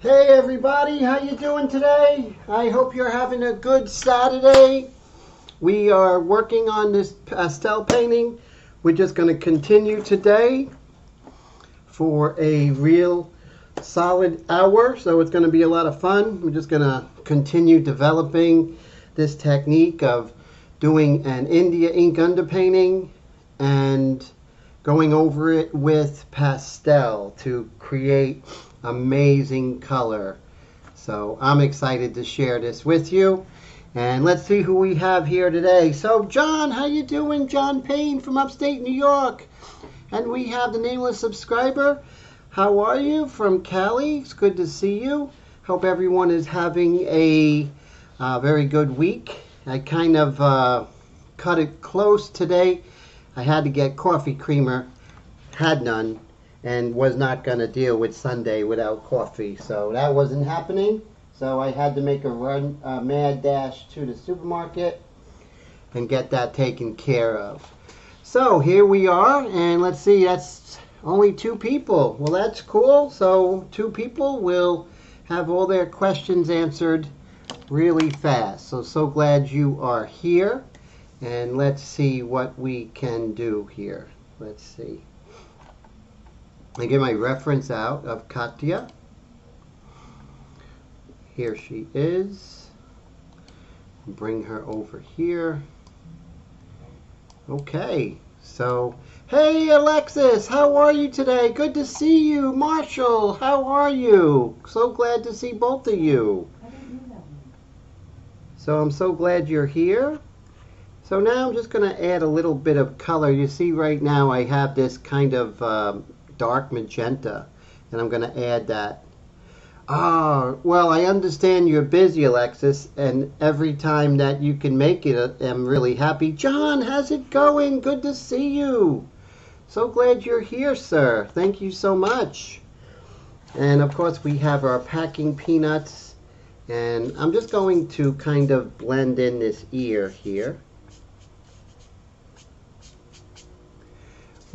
Hey everybody, how you doing today? I hope you're having a good Saturday. We are working on this pastel painting. We're just going to continue today for a real solid hour, so it's going to be a lot of fun. We're just going to continue developing this technique of doing an India ink underpainting and going over it with pastel to create amazing color. So I'm excited to share this with you. And let's see who we have here today. So John, how you doing? John Payne from upstate New York. And we have the nameless subscriber. How are you? From Cali. It's good to see you. Hope everyone is having a uh, very good week. I kind of uh, cut it close today. I had to get coffee creamer, had none, and was not going to deal with Sunday without coffee. So that wasn't happening. So I had to make a run, a mad dash to the supermarket and get that taken care of. So here we are, and let's see, that's only two people. Well, that's cool. So two people will have all their questions answered really fast. So, so glad you are here. And let's see what we can do here. Let's see. I get my reference out of Katya. Here she is. Bring her over here. Okay, so, hey Alexis, how are you today? Good to see you. Marshall, how are you? So glad to see both of you. So I'm so glad you're here. So now I'm just going to add a little bit of color. You see right now I have this kind of um, dark magenta and I'm going to add that. Oh, well, I understand you're busy, Alexis, and every time that you can make it, uh, I'm really happy. John, how's it going? Good to see you. So glad you're here, sir. Thank you so much. And of course, we have our packing peanuts. And I'm just going to kind of blend in this ear here.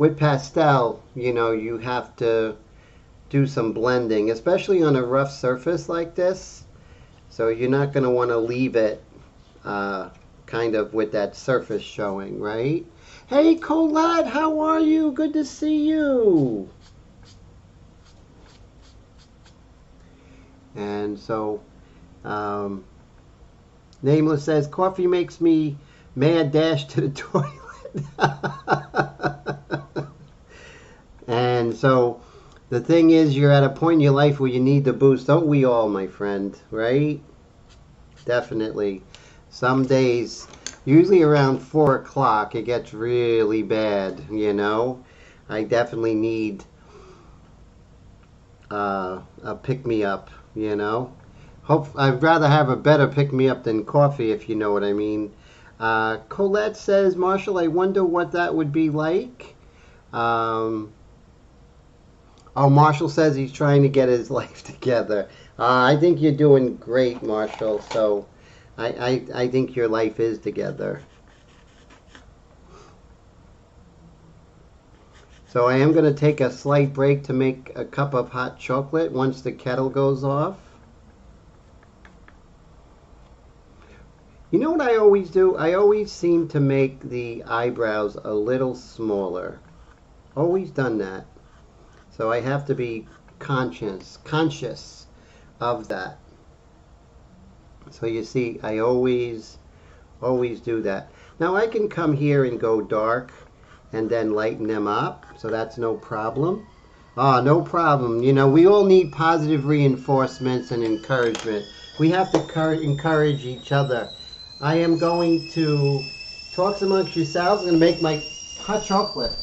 With pastel, you know, you have to do some blending, especially on a rough surface like this. So you're not going to want to leave it uh, kind of with that surface showing, right? Hey, Colette, how are you? Good to see you. And so, um, Nameless says, coffee makes me mad dash to the toilet. and so, the thing is, you're at a point in your life where you need the boost. Don't we all, my friend? Right? Definitely. Some days, usually around 4 o'clock, it gets really bad, you know? I definitely need uh, a pick me up, you know? Hope I'd rather have a better pick me up than coffee, if you know what I mean. Uh, Colette says, Marshall, I wonder what that would be like. Um, Oh, Marshall says he's trying to get his life together. Uh, I think you're doing great, Marshall. So I, I, I think your life is together. So I am going to take a slight break to make a cup of hot chocolate once the kettle goes off. You know what I always do? I always seem to make the eyebrows a little smaller. Always done that. So I have to be conscious, conscious of that. So you see, I always, always do that. Now I can come here and go dark and then lighten them up. So that's no problem. Ah, oh, no problem. You know, we all need positive reinforcements and encouragement. We have to encourage each other. I am going to talk amongst yourselves. I'm going to make my hot chocolate.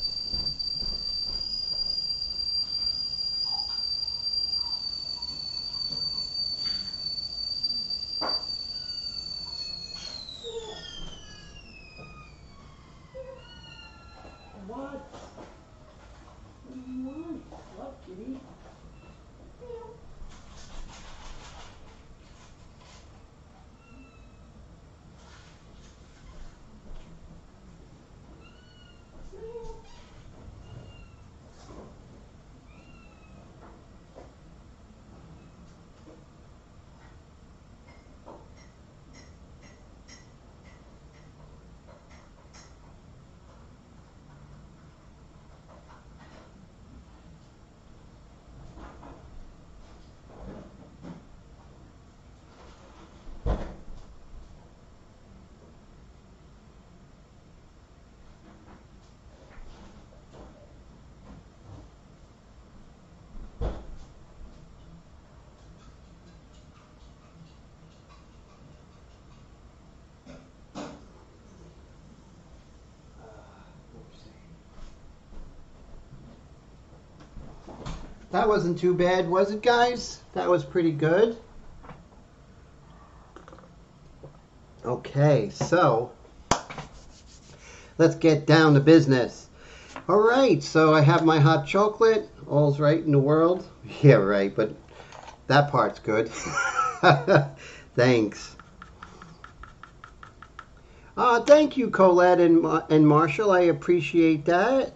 That wasn't too bad, was it, guys? That was pretty good. Okay, so let's get down to business. All right, so I have my hot chocolate. All's right in the world. Yeah, right, but that part's good. Thanks. Uh, thank you, Colette and, and Marshall. I appreciate that.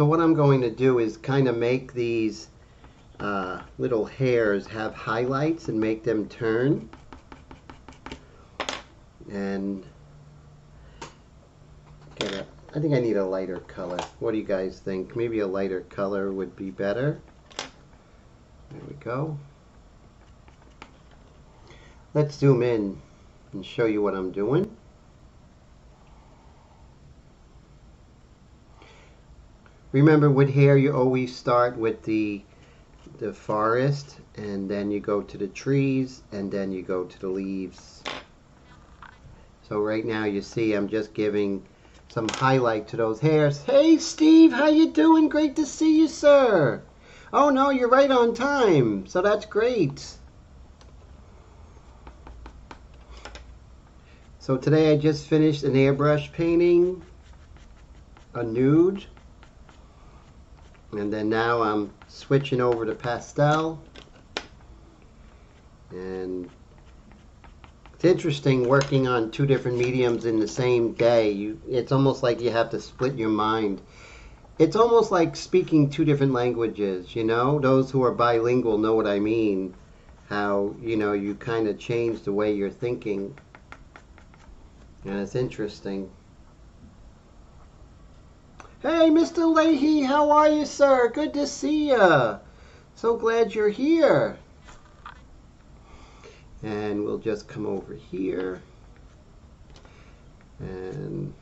So what I'm going to do is kind of make these uh, little hairs have highlights and make them turn. And get a, I think I need a lighter color. What do you guys think? Maybe a lighter color would be better. There we go. Let's zoom in and show you what I'm doing. Remember with hair you always start with the the forest and then you go to the trees and then you go to the leaves. So right now you see I'm just giving some highlight to those hairs. Hey Steve, how you doing? Great to see you, sir. Oh no, you're right on time. So that's great. So today I just finished an airbrush painting, a nude. And then now I'm switching over to pastel. And it's interesting working on two different mediums in the same day. You, it's almost like you have to split your mind. It's almost like speaking two different languages, you know? Those who are bilingual know what I mean. How, you know, you kind of change the way you're thinking. And it's interesting. Hey, Mr. Leahy, how are you, sir? Good to see you. So glad you're here. And we'll just come over here. And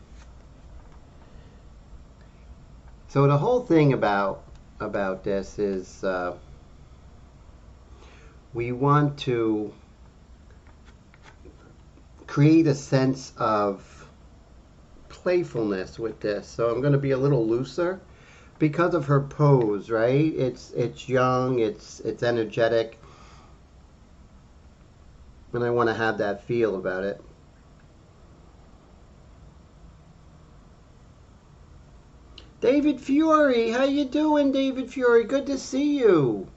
so the whole thing about about this is uh, we want to create a sense of playfulness with this. So I'm going to be a little looser because of her pose, right? It's it's young, it's it's energetic. And I want to have that feel about it. David Fury, how you doing, David Fury? Good to see you.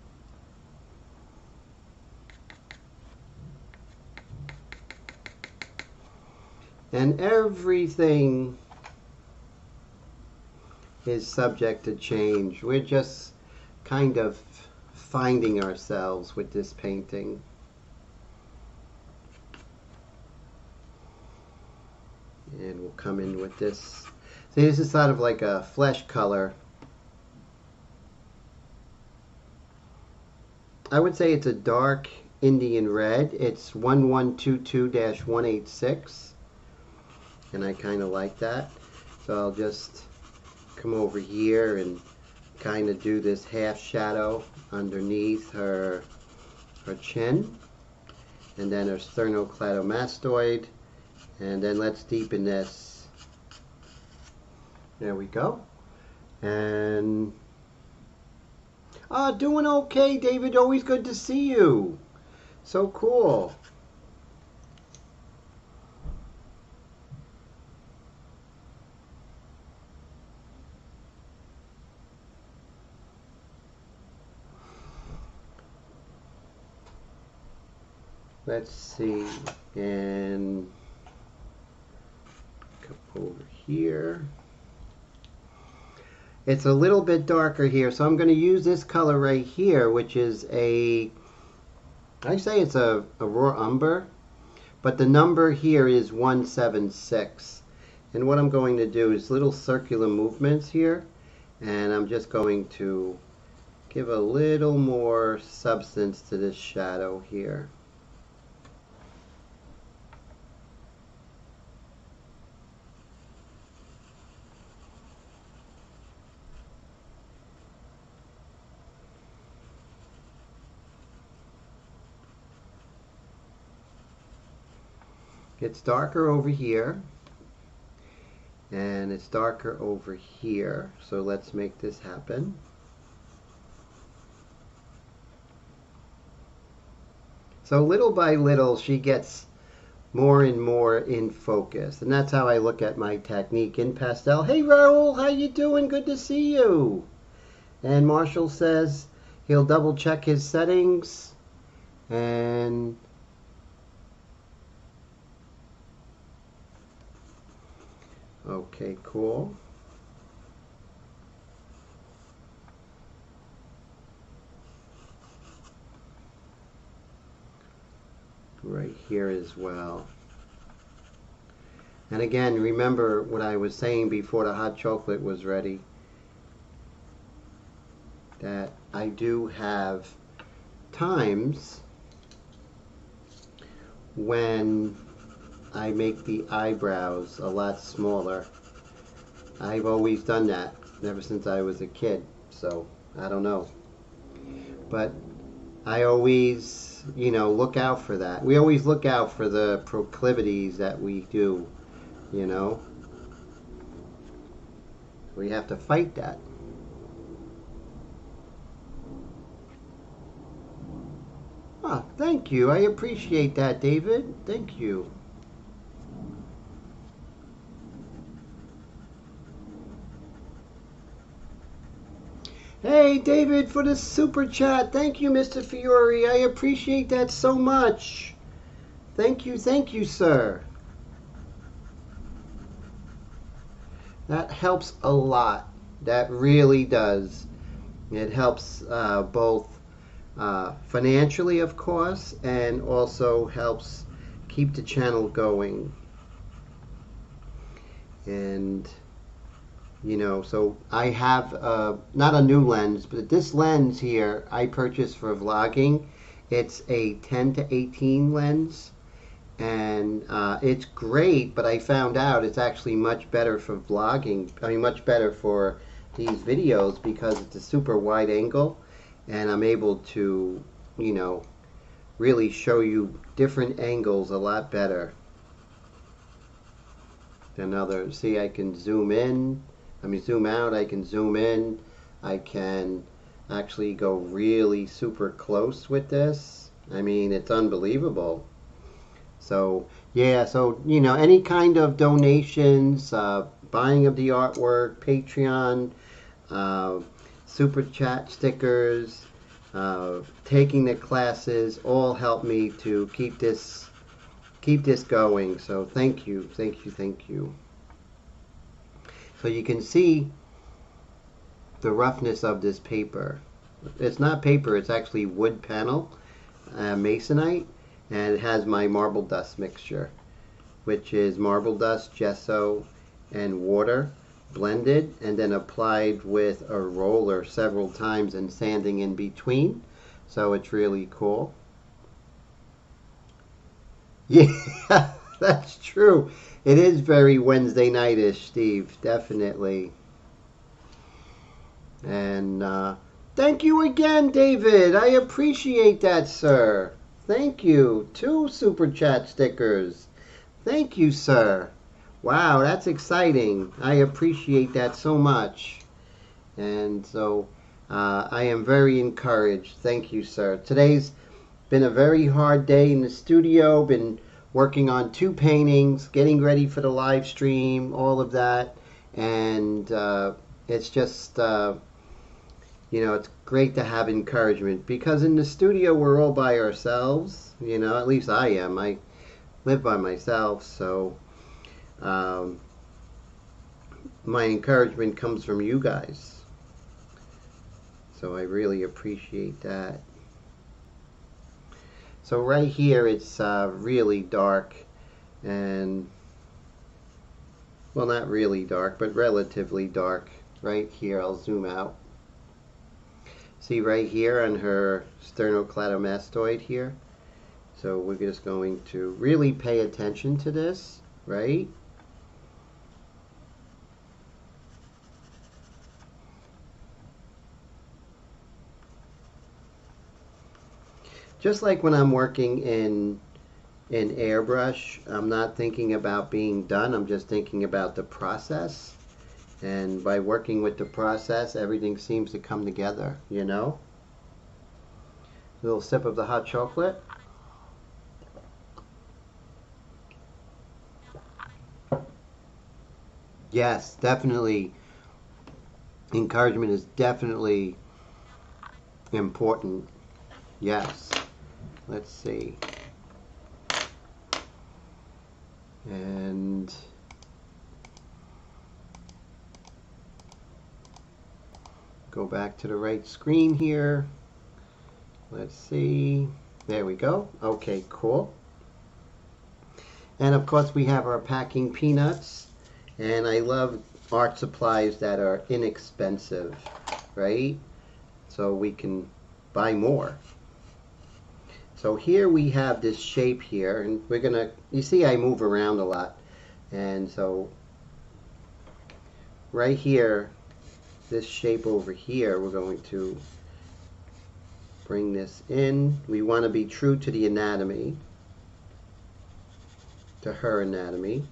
And everything is subject to change. We're just kind of finding ourselves with this painting. And we'll come in with this. See, this is sort of like a flesh color. I would say it's a dark Indian red. It's 1122-186 and I kind of like that. So I'll just come over here and kind of do this half shadow underneath her her chin. And then her sternocleidomastoid. And then let's deepen this. There we go. And ah doing okay David. Always good to see you. So cool let's see and come over here. It's a little bit darker here so I'm going to use this color right here which is a I say it's a, a raw umber but the number here is 176 and what I'm going to do is little circular movements here and I'm just going to give a little more substance to this shadow here It's darker over here. And it's darker over here. So let's make this happen. So little by little, she gets more and more in focus. And that's how I look at my technique in pastel. Hey Raul, how you doing? Good to see you. And Marshall says he'll double check his settings and okay, cool. right here as well. And again, remember what I was saying before the hot chocolate was ready, that I do have times when I make the eyebrows a lot smaller. I've always done that ever since I was a kid, so I don't know. But I always you know, look out for that. We always look out for the proclivities that we do, you know. We have to fight that. Ah, thank you. I appreciate that, David. Thank you. Hey, David, for the super chat. Thank you, Mr. Fiore. I appreciate that so much. Thank you, thank you, sir. That helps a lot. That really does. It helps uh, both uh, financially, of course, and also helps keep the channel going. And you know so I have uh, not a new lens but this lens here I purchased for vlogging. It's a 10 to 18 lens and uh, it's great but I found out it's actually much better for vlogging I mean much better for these videos because it's a super wide angle and I'm able to you know really show you different angles a lot better than others. See I can zoom in let me zoom out, I can zoom in, I can actually go really super close with this. I mean, it's unbelievable. So, yeah, so, you know, any kind of donations, uh, buying of the artwork, Patreon, uh, super chat stickers, uh, taking the classes, all help me to keep this keep this going. So thank you, thank you, thank you. So you can see the roughness of this paper. It's not paper, it's actually wood panel, uh, masonite, and it has my marble dust mixture, which is marble dust, gesso, and water blended and then applied with a roller several times and sanding in between. So it's really cool. Yeah, that's true. It is very Wednesday nightish, Steve. Definitely. And uh, thank you again, David. I appreciate that, sir. Thank you. Two super chat stickers. Thank you, sir. Wow, that's exciting. I appreciate that so much. And so uh, I am very encouraged. Thank you, sir. Today's been a very hard day in the studio. Been working on two paintings, getting ready for the live stream, all of that. And uh, it's just, uh, you know, it's great to have encouragement because in the studio we're all by ourselves. You know, at least I am. I live by myself, so um, my encouragement comes from you guys. So I really appreciate that. So right here it's uh, really dark and well not really dark but relatively dark. Right here I'll zoom out. See right here on her sternocleidomastoid here? So we're just going to really pay attention to this right just like when I'm working in in airbrush. I'm not thinking about being done. I'm just thinking about the process. And by working with the process, everything seems to come together, you know? A little sip of the hot chocolate. Yes, definitely. Encouragement is definitely important. Yes. Let's see. And go back to the right screen here. Let's see. There we go. Okay, cool. And of course we have our packing peanuts. And I love art supplies that are inexpensive, right? So we can buy more. So here we have this shape here, and we're gonna, you see I move around a lot. And so right here, this shape over here, we're going to bring this in. We want to be true to the anatomy, to her anatomy.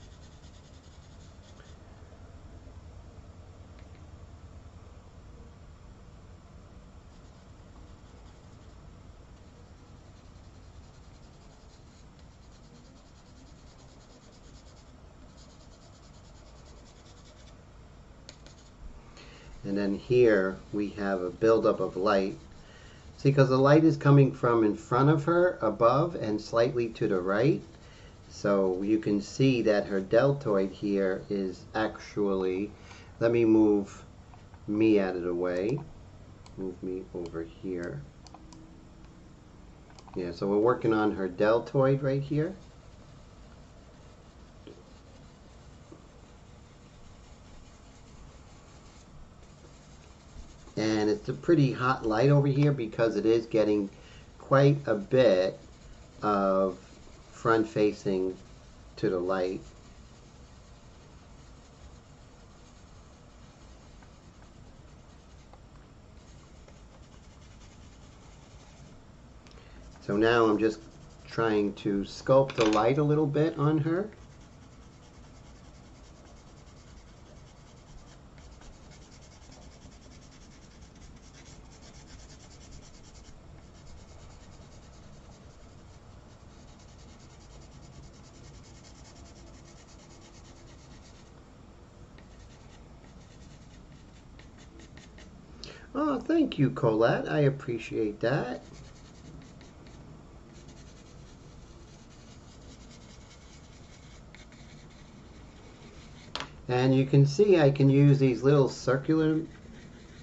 And then here we have a buildup of light. See, because the light is coming from in front of her, above, and slightly to the right. So you can see that her deltoid here is actually, let me move me out of the way. Move me over here. Yeah, so we're working on her deltoid right here. and it's a pretty hot light over here because it is getting quite a bit of front facing to the light. So now I'm just trying to sculpt the light a little bit on her. Oh, thank you, Colette. I appreciate that. And you can see I can use these little circular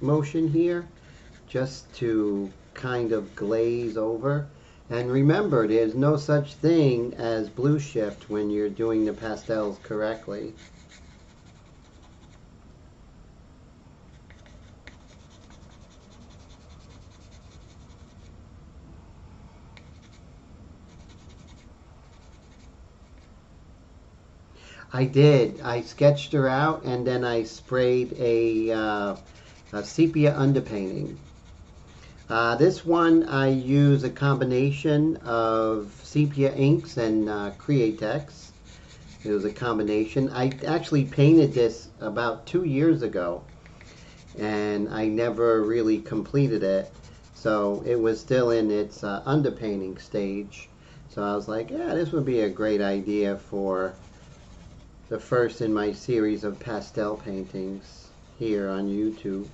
motion here just to kind of glaze over. And remember, there's no such thing as blue shift when you're doing the pastels correctly. I did. I sketched her out and then I sprayed a, uh, a sepia underpainting. Uh, this one I use a combination of sepia inks and uh, Createx. It was a combination. I actually painted this about two years ago and I never really completed it. So it was still in its uh, underpainting stage. So I was like, yeah, this would be a great idea for the first in my series of pastel paintings here on YouTube.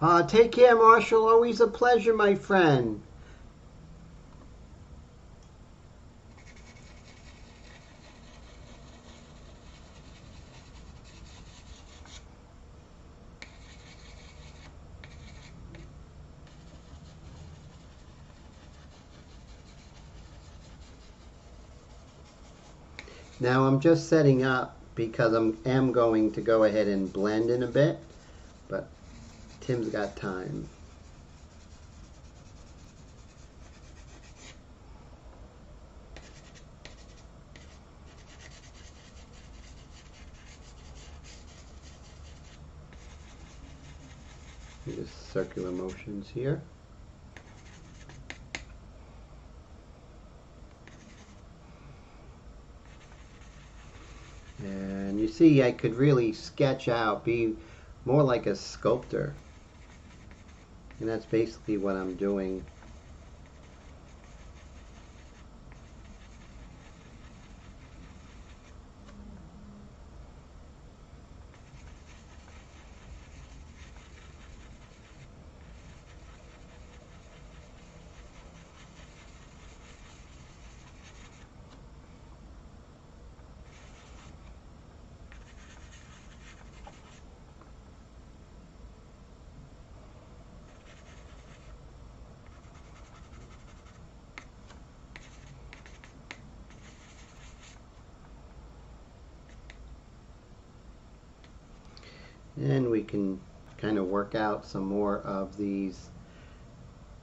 Uh, take care, Marshall. Always a pleasure, my friend. Now I'm just setting up because I'm am going to go ahead and blend in a bit, but Tim's got time. Just circular motions here. And you see, I could really sketch out, be more like a sculptor. And that's basically what I'm doing. And we can kind of work out some more of these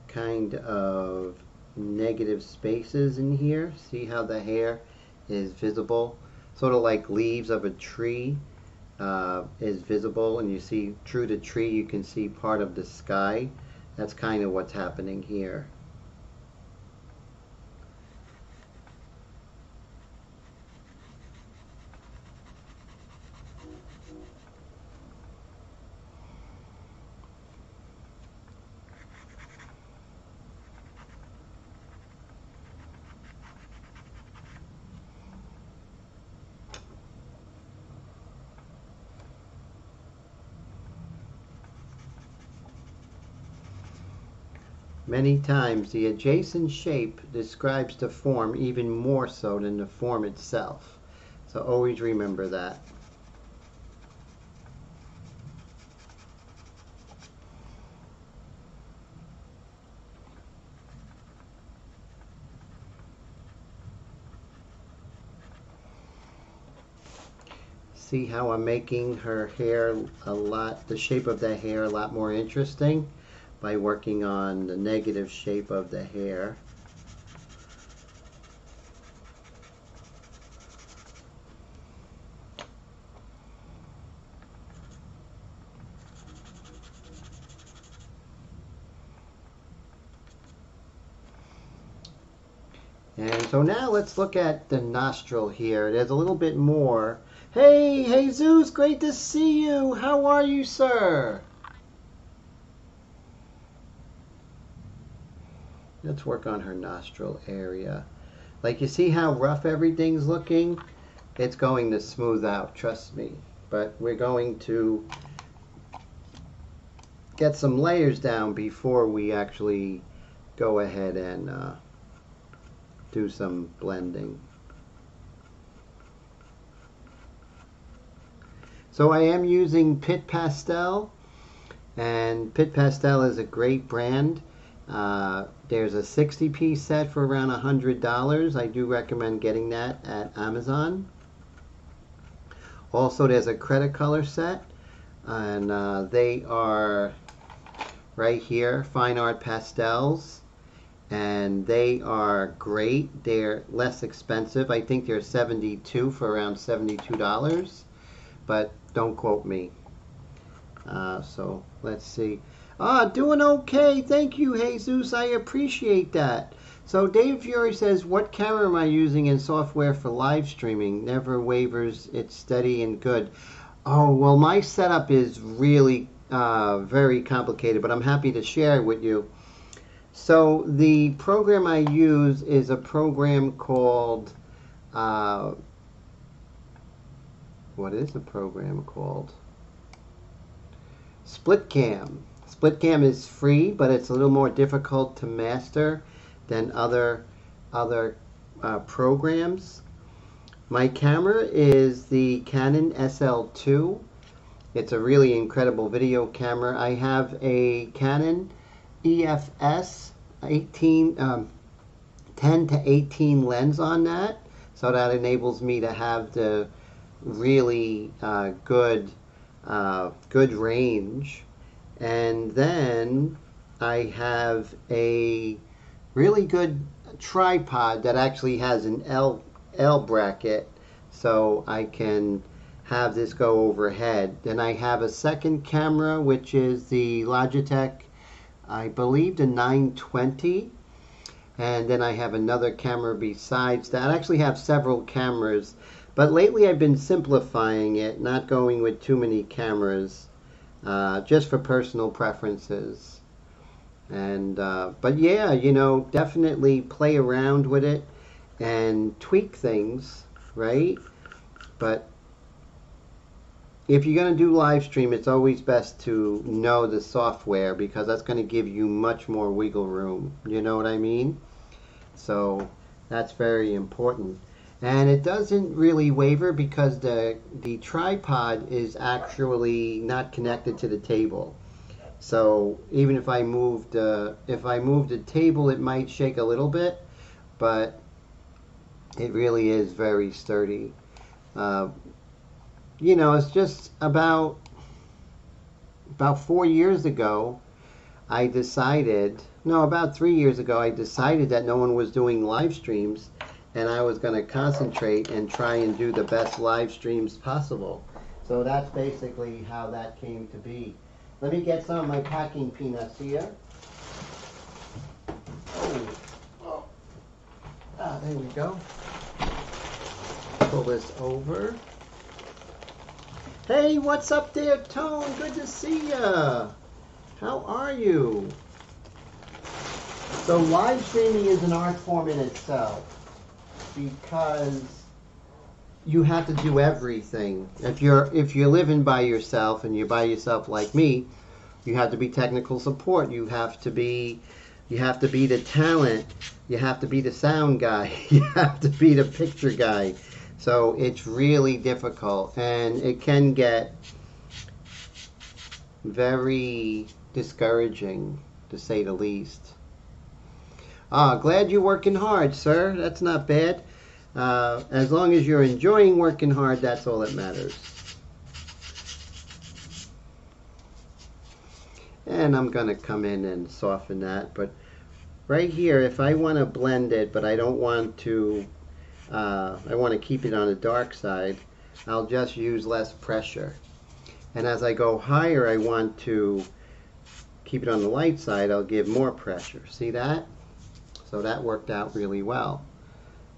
kind of negative spaces in here. See how the hair is visible? Sort of like leaves of a tree uh, is visible and you see through the tree you can see part of the sky. That's kind of what's happening here. Many times the adjacent shape describes the form even more so than the form itself. So always remember that. See how I'm making her hair a lot, the shape of the hair a lot more interesting? By working on the negative shape of the hair. And so now let's look at the nostril here. There's a little bit more. Hey, Jesus, great to see you. How are you, sir? Let's work on her nostril area. Like you see how rough everything's looking? It's going to smooth out, trust me. But we're going to get some layers down before we actually go ahead and uh, do some blending. So I am using Pitt Pastel and Pitt Pastel is a great brand. Uh, there's a 60 piece set for around $100. I do recommend getting that at Amazon. Also, there's a Cretacolor set, and uh, they are right here, Fine Art Pastels, and they are great. They're less expensive. I think they're 72 for around $72, but don't quote me. Uh, so let's see. Ah, doing okay. Thank you, Jesus. I appreciate that. So Dave Fury says, what camera am I using in software for live streaming? Never wavers. It's steady and good. Oh, well, my setup is really uh, very complicated, but I'm happy to share it with you. So the program I use is a program called, uh, what is the program called? SplitCam. SplitCam is free, but it's a little more difficult to master than other other uh, programs. My camera is the Canon SL2. It's a really incredible video camera. I have a Canon EFS 18, um, 10 to 18 lens on that, so that enables me to have the really uh, good uh, good range and then I have a really good tripod that actually has an L, L bracket so I can have this go overhead. Then I have a second camera, which is the Logitech, I believe the 920. And then I have another camera besides that. I actually have several cameras, but lately I've been simplifying it, not going with too many cameras, uh, just for personal preferences. And uh, but yeah, you know, definitely play around with it and tweak things, right? But if you're going to do live stream, it's always best to know the software because that's going to give you much more wiggle room. You know what I mean? So that's very important. And it doesn't really waver because the, the tripod is actually not connected to the table. So even if I moved uh, if I moved the table, it might shake a little bit, but it really is very sturdy. Uh, you know, it's just about about four years ago, I decided. No, about three years ago, I decided that no one was doing live streams, and I was going to concentrate and try and do the best live streams possible. So that's basically how that came to be. Let me get some of my packing peanuts here. Oh, oh. Ah, there we go. Pull this over. Hey, what's up there, Tone? Good to see ya. How are you? So live streaming is an art form in itself because you have to do everything. If you're if you're living by yourself and you're by yourself like me, you have to be technical support. You have to be you have to be the talent. You have to be the sound guy. You have to be the picture guy. So it's really difficult and it can get very discouraging to say the least. Ah, glad you're working hard, sir. That's not bad. Uh, as long as you're enjoying working hard, that's all that matters. And I'm going to come in and soften that. But right here, if I want to blend it, but I don't want to uh, I want to keep it on the dark side, I'll just use less pressure. And as I go higher, I want to keep it on the light side, I'll give more pressure. See that? So that worked out really well.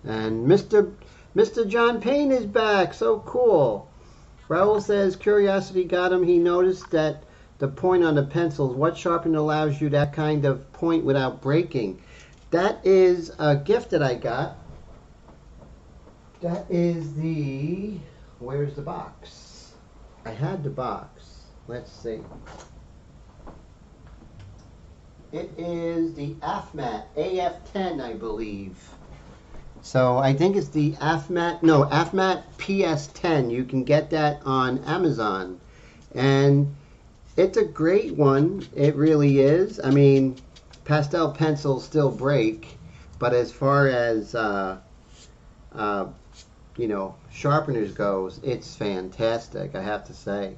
And Mr. Mr. John Payne is back. So cool. Raul says curiosity got him. He noticed that the point on the pencils, what sharpener allows you that kind of point without breaking? That is a gift that I got that is the, where's the box? I had the box. Let's see. It is the AFMAT, AF10 I believe. So I think it's the AFMAT, no, AFMAT PS10. You can get that on Amazon. And it's a great one. It really is. I mean, pastel pencils still break, but as far as uh, uh, you know, sharpeners goes, it's fantastic, I have to say.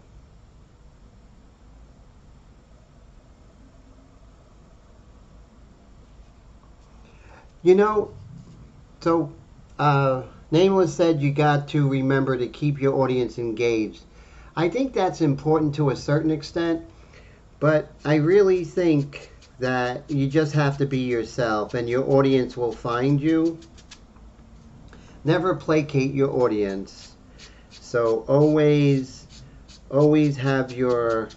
You know, so uh, Nameless said you got to remember to keep your audience engaged. I think that's important to a certain extent, but I really think that you just have to be yourself and your audience will find you never placate your audience. So always, always have your,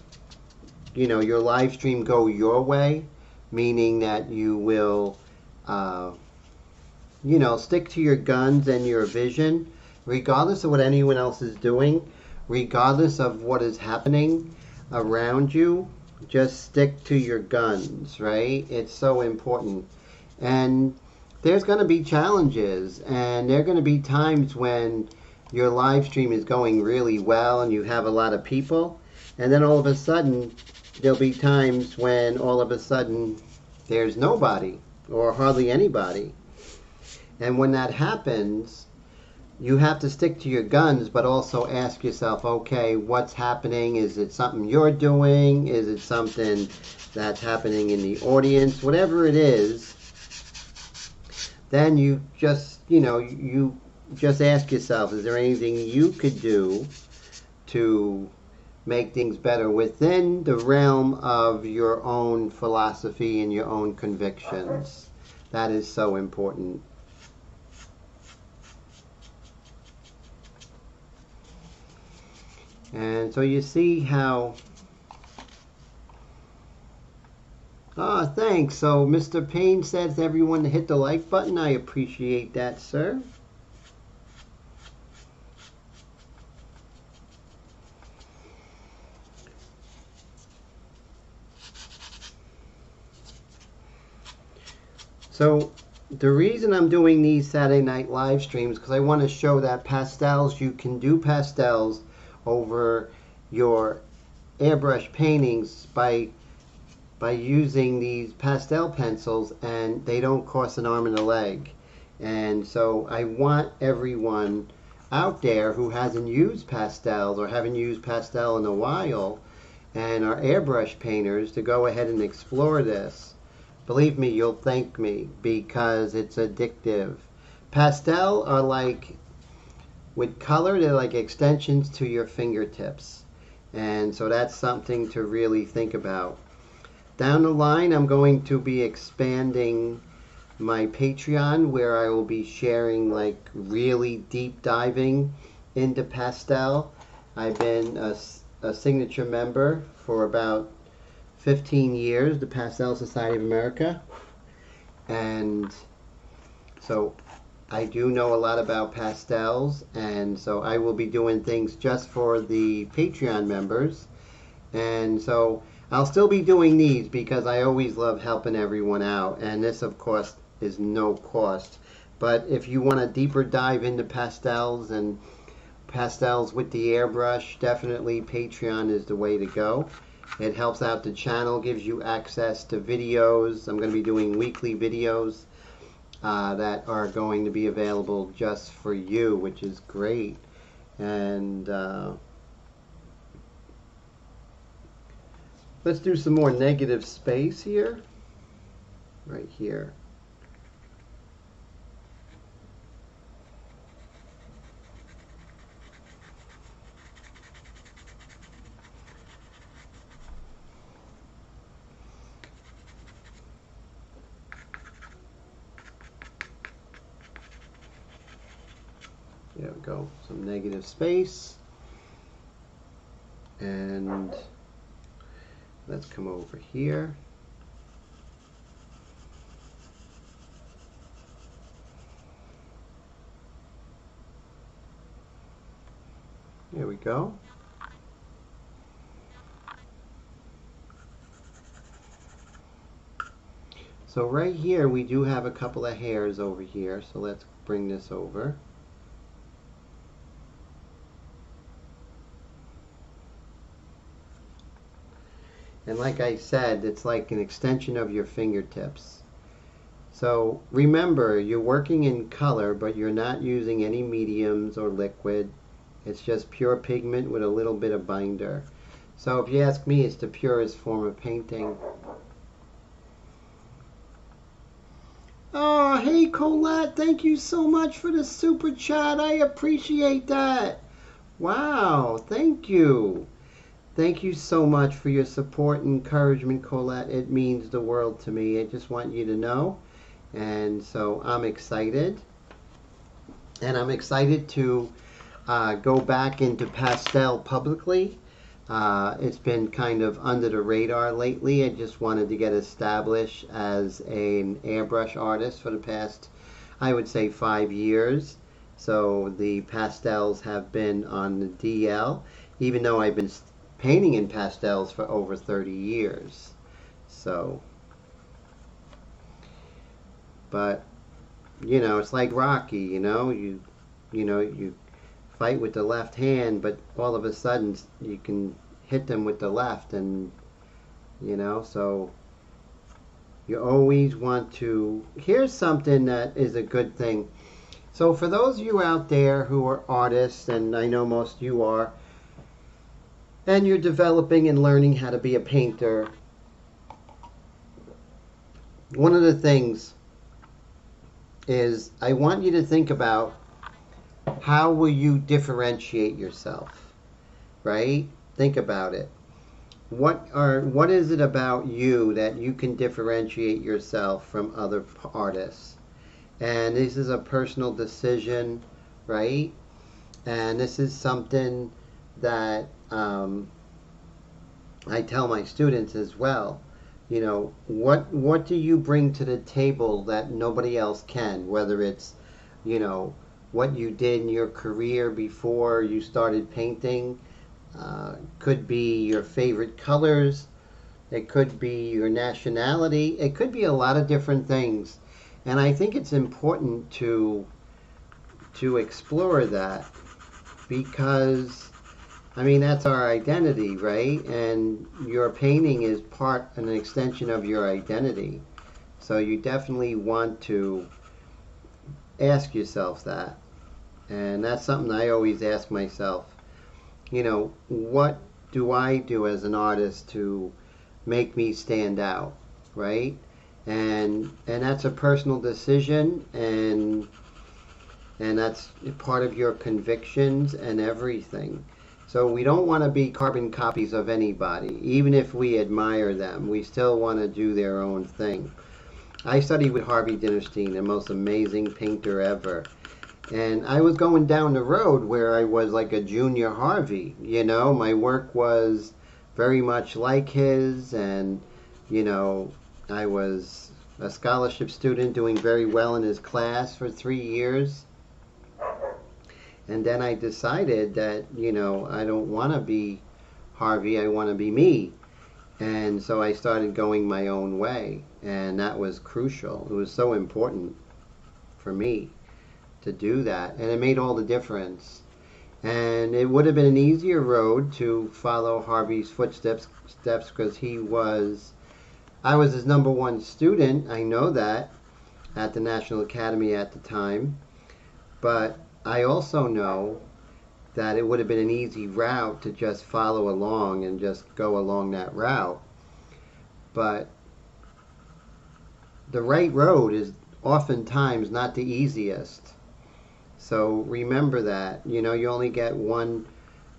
you know, your live stream go your way, meaning that you will, uh, you know, stick to your guns and your vision, regardless of what anyone else is doing, regardless of what is happening around you. Just stick to your guns, right? It's so important. And there's going to be challenges and there are going to be times when your live stream is going really well and you have a lot of people and then all of a sudden there'll be times when all of a sudden there's nobody or hardly anybody. And when that happens you have to stick to your guns but also ask yourself okay what's happening? Is it something you're doing? Is it something that's happening in the audience? Whatever it is then you just, you know, you just ask yourself, is there anything you could do to make things better within the realm of your own philosophy and your own convictions. That is so important. And so you see how. Ah, thanks. So Mr. Payne says everyone to hit the like button. I appreciate that, sir. So the reason I'm doing these Saturday night live streams because I want to show that pastels you can do pastels over your airbrush paintings by by using these pastel pencils and they don't cost an arm and a leg. And so I want everyone out there who hasn't used pastels or haven't used pastel in a while and are airbrush painters to go ahead and explore this Believe me, you'll thank me because it's addictive. Pastel are like, with color, they're like extensions to your fingertips. And so that's something to really think about. Down the line, I'm going to be expanding my Patreon where I will be sharing like really deep diving into pastel. I've been a, a signature member for about 15 years, the Pastel Society of America. And so I do know a lot about pastels, and so I will be doing things just for the Patreon members. And so I'll still be doing these because I always love helping everyone out. And this, of course, is no cost. But if you want a deeper dive into pastels and pastels with the airbrush, definitely Patreon is the way to go. It helps out the channel, gives you access to videos. I'm going to be doing weekly videos uh, that are going to be available just for you, which is great. And uh, let's do some more negative space here, right here. There we go, some negative space. And let's come over here. There we go. So right here we do have a couple of hairs over here, so let's bring this over. And like I said, it's like an extension of your fingertips. So remember, you're working in color, but you're not using any mediums or liquid. It's just pure pigment with a little bit of binder. So if you ask me, it's the purest form of painting. Oh, hey Colette, thank you so much for the super chat. I appreciate that. Wow, thank you. Thank you so much for your support and encouragement, Colette. It means the world to me. I just want you to know. And so I'm excited. And I'm excited to uh, go back into pastel publicly. Uh, it's been kind of under the radar lately. I just wanted to get established as an airbrush artist for the past, I would say, five years. So the pastels have been on the DL, even though I've been painting in pastels for over 30 years. So, but, you know, it's like Rocky, you know, you, you know, you fight with the left hand, but all of a sudden you can hit them with the left and, you know, so you always want to, here's something that is a good thing. So for those of you out there who are artists, and I know most of you are, and you're developing and learning how to be a painter, one of the things is I want you to think about how will you differentiate yourself? right? Think about it. What are what is it about you that you can differentiate yourself from other artists? And this is a personal decision, right? And this is something that um, I tell my students as well. You know, what what do you bring to the table that nobody else can? Whether it's, you know, what you did in your career before you started painting, uh, could be your favorite colors, it could be your nationality, it could be a lot of different things. And I think it's important to to explore that because I mean that's our identity, right? And your painting is part an extension of your identity. So you definitely want to ask yourself that. And that's something I always ask myself. You know, what do I do as an artist to make me stand out, right? And and that's a personal decision and and that's part of your convictions and everything. So we don't want to be carbon copies of anybody, even if we admire them. We still want to do their own thing. I studied with Harvey Dinnerstein, the most amazing painter ever. And I was going down the road where I was like a junior Harvey. You know, my work was very much like his, and, you know, I was a scholarship student doing very well in his class for three years. And then I decided that, you know, I don't want to be Harvey, I want to be me. And so I started going my own way. And that was crucial. It was so important for me to do that. And it made all the difference. And it would have been an easier road to follow Harvey's footsteps steps because he was I was his number one student, I know that, at the National Academy at the time. But I also know that it would have been an easy route to just follow along and just go along that route. But the right road is oftentimes not the easiest. So remember that. You know, you only get one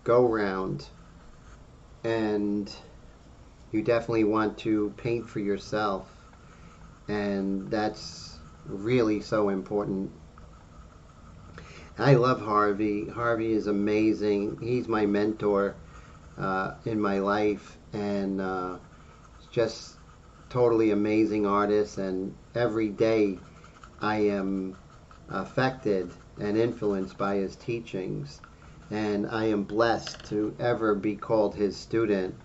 go round. And you definitely want to paint for yourself. And that's really so important. I love Harvey. Harvey is amazing. He's my mentor uh, in my life, and uh, just totally amazing artist. And every day, I am affected and influenced by his teachings, and I am blessed to ever be called his student.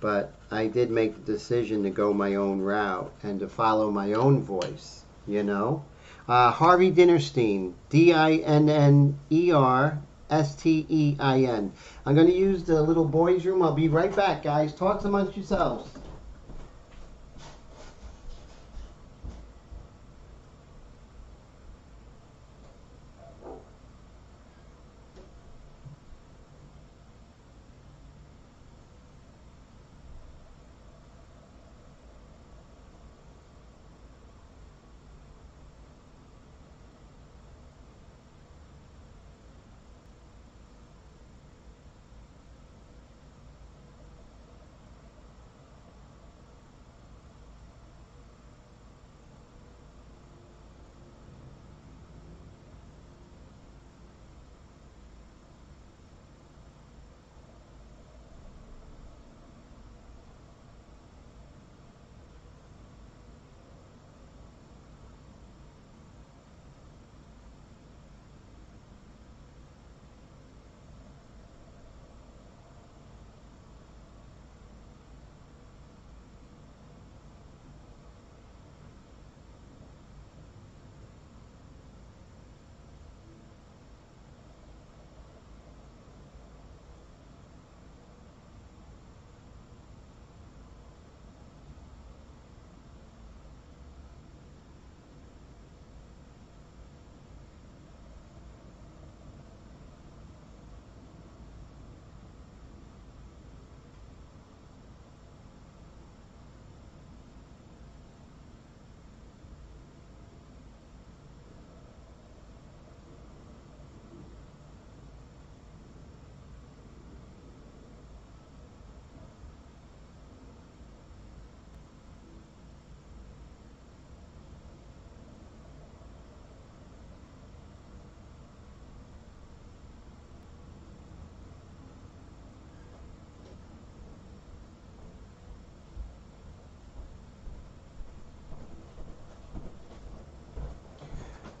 But I did make the decision to go my own route and to follow my own voice. You know. Uh, Harvey Dinnerstein, D I N N E R S T E I N. I'm going to use the little boys' room. I'll be right back, guys. Talk amongst yourselves.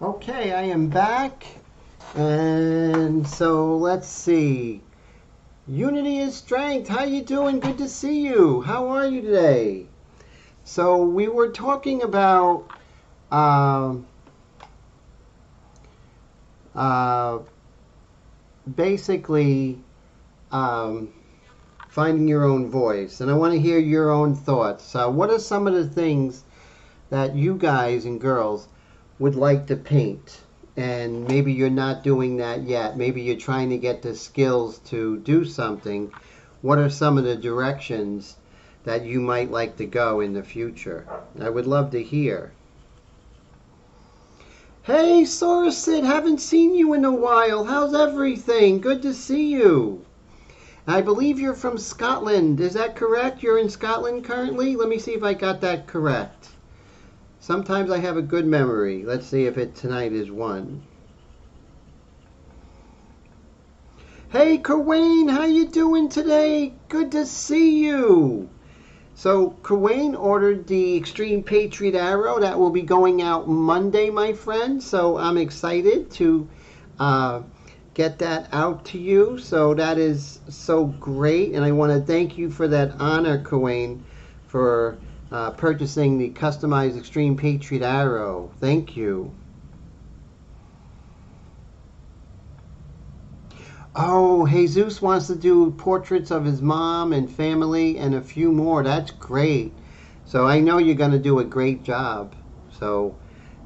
Okay, I am back. And so let's see. Unity is strength. How you doing? Good to see you. How are you today? So we were talking about um, uh, basically um, finding your own voice, and I want to hear your own thoughts. Uh, what are some of the things that you guys and girls would like to paint? And maybe you're not doing that yet. Maybe you're trying to get the skills to do something. What are some of the directions that you might like to go in the future? I would love to hear. Hey, Somerset, haven't seen you in a while. How's everything? Good to see you. I believe you're from Scotland. Is that correct? You're in Scotland currently? Let me see if I got that correct. Sometimes I have a good memory. Let's see if it tonight is one. Hey, Kerwayne, how you doing today? Good to see you. So, Kerwayne ordered the Xtreme Patriot Arrow that will be going out Monday, my friend. So, I'm excited to uh, get that out to you. So, that is so great. And I want to thank you for that honor, Kerwayne, for uh, purchasing the customized Xtreme Patriot Arrow. Thank you. Oh, Jesus wants to do portraits of his mom and family and a few more. That's great. So I know you're going to do a great job. So,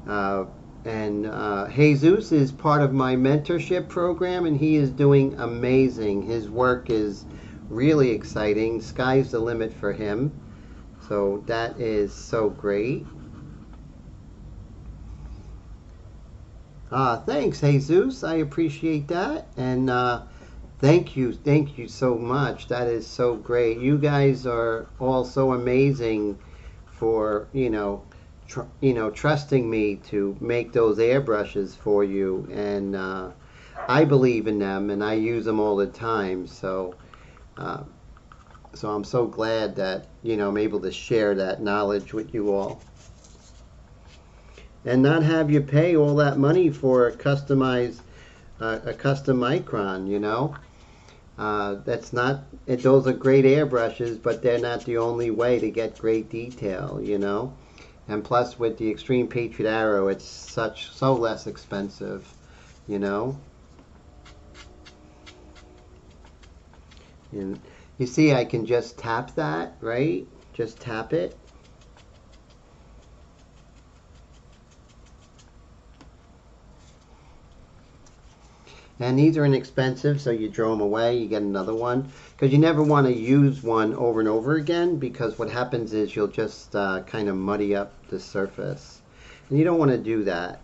uh, and uh, Jesus is part of my mentorship program, and he is doing amazing. His work is really exciting. Sky's the limit for him. So that is so great. Uh, thanks, Jesus. I appreciate that. And uh, thank you. Thank you so much. That is so great. You guys are all so amazing for, you know, you know, trusting me to make those airbrushes for you. And uh, I believe in them and I use them all the time. So, uh, so I'm so glad that, you know, I'm able to share that knowledge with you all. And not have you pay all that money for a customized, uh, a custom micron, you know? Uh, that's not, it, those are great airbrushes, but they're not the only way to get great detail, you know? And plus with the Xtreme Patriot Arrow, it's such, so less expensive, you know? And, you see, I can just tap that, right? Just tap it. And these are inexpensive, so you throw them away, you get another one. Because you never want to use one over and over again, because what happens is you'll just uh, kind of muddy up the surface. And you don't want to do that.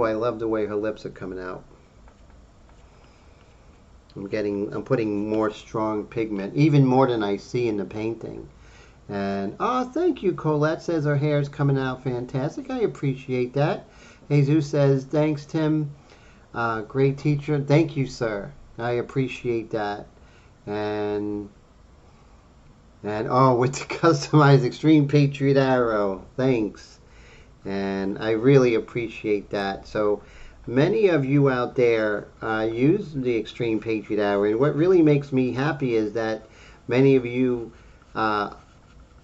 Oh, I love the way her lips are coming out. I'm getting, I'm putting more strong pigment, even more than I see in the painting. And, oh, thank you, Colette says her hair is coming out fantastic. I appreciate that. Jesus says, thanks, Tim. Uh, great teacher. Thank you, sir. I appreciate that. And, and, oh, with the customized Xtreme Patriot Arrow. Thanks and I really appreciate that. So many of you out there uh, use the Xtreme Patriot Arrow, and what really makes me happy is that many of you, uh,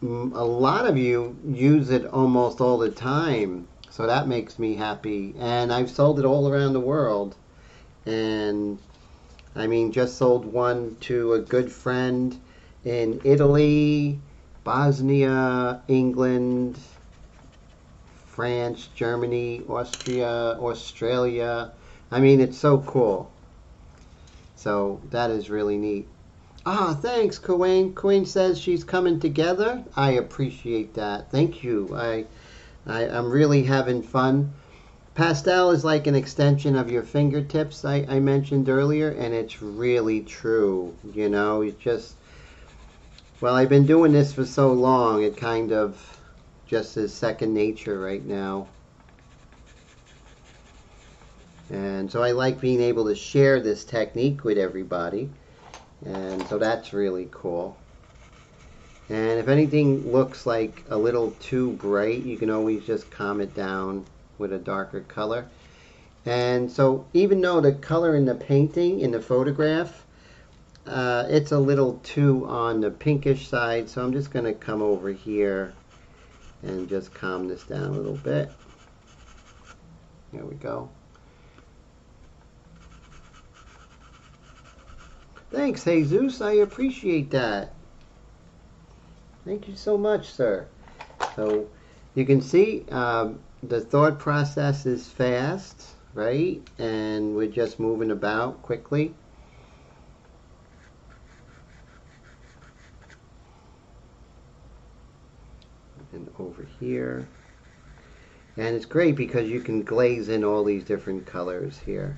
a lot of you, use it almost all the time. So that makes me happy, and I've sold it all around the world, and I mean, just sold one to a good friend in Italy, Bosnia, England, France, Germany, Austria, Australia. I mean, it's so cool. So that is really neat. Ah, thanks, Kawane. Kawane says she's coming together. I appreciate that. Thank you. I, I, I'm really having fun. Pastel is like an extension of your fingertips, I, I mentioned earlier, and it's really true. You know, it's just, well, I've been doing this for so long, it kind of just as second nature right now. And so I like being able to share this technique with everybody. And so that's really cool. And if anything looks like a little too bright, you can always just calm it down with a darker color. And so even though the color in the painting, in the photograph, uh, it's a little too on the pinkish side, so I'm just going to come over here and just calm this down a little bit. There we go. Thanks, Jesus. I appreciate that. Thank you so much, sir. So you can see um, the thought process is fast, right? And we're just moving about quickly. And over here. And it's great because you can glaze in all these different colors here.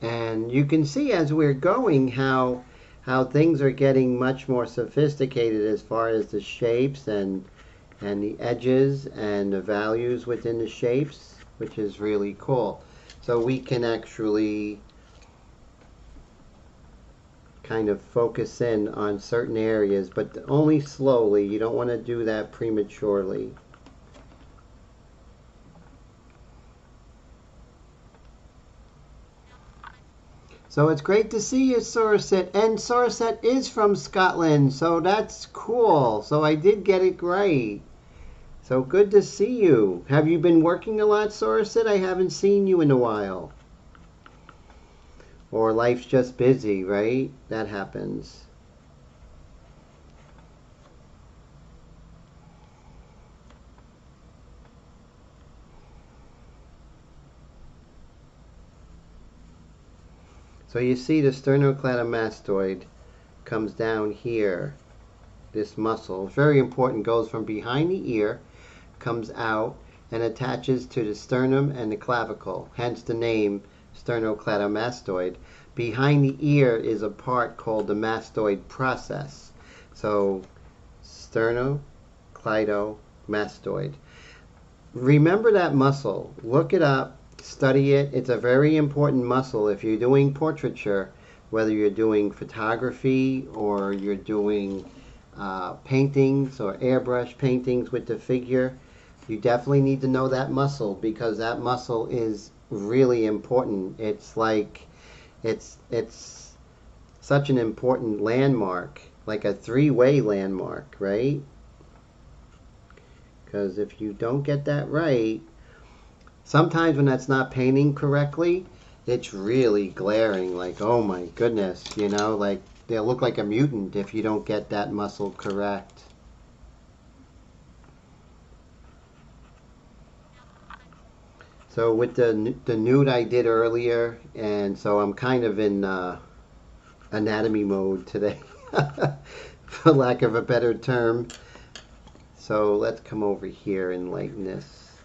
And you can see as we're going how how things are getting much more sophisticated as far as the shapes and and the edges and the values within the shapes, which is really cool. So we can actually kind of focus in on certain areas, but only slowly. You don't want to do that prematurely. So it's great to see you, Somerset. And Somerset is from Scotland, so that's cool. So I did get it right. So good to see you. Have you been working a lot, Somerset? I haven't seen you in a while. Or life's just busy, right? That happens. So you see the sternocleidomastoid comes down here. This muscle, very important, goes from behind the ear, comes out, and attaches to the sternum and the clavicle, hence the name sternocleidomastoid. Behind the ear is a part called the mastoid process. So sternocleidomastoid. Remember that muscle. Look it up study it. It's a very important muscle if you're doing portraiture, whether you're doing photography or you're doing uh, paintings or airbrush paintings with the figure. You definitely need to know that muscle because that muscle is really important. It's like it's it's such an important landmark, like a three-way landmark, right? Because if you don't get that right, Sometimes when that's not painting correctly, it's really glaring. Like, oh my goodness, you know, like they'll look like a mutant if you don't get that muscle correct. So with the the nude I did earlier, and so I'm kind of in uh, anatomy mode today, for lack of a better term. So let's come over here and lighten this.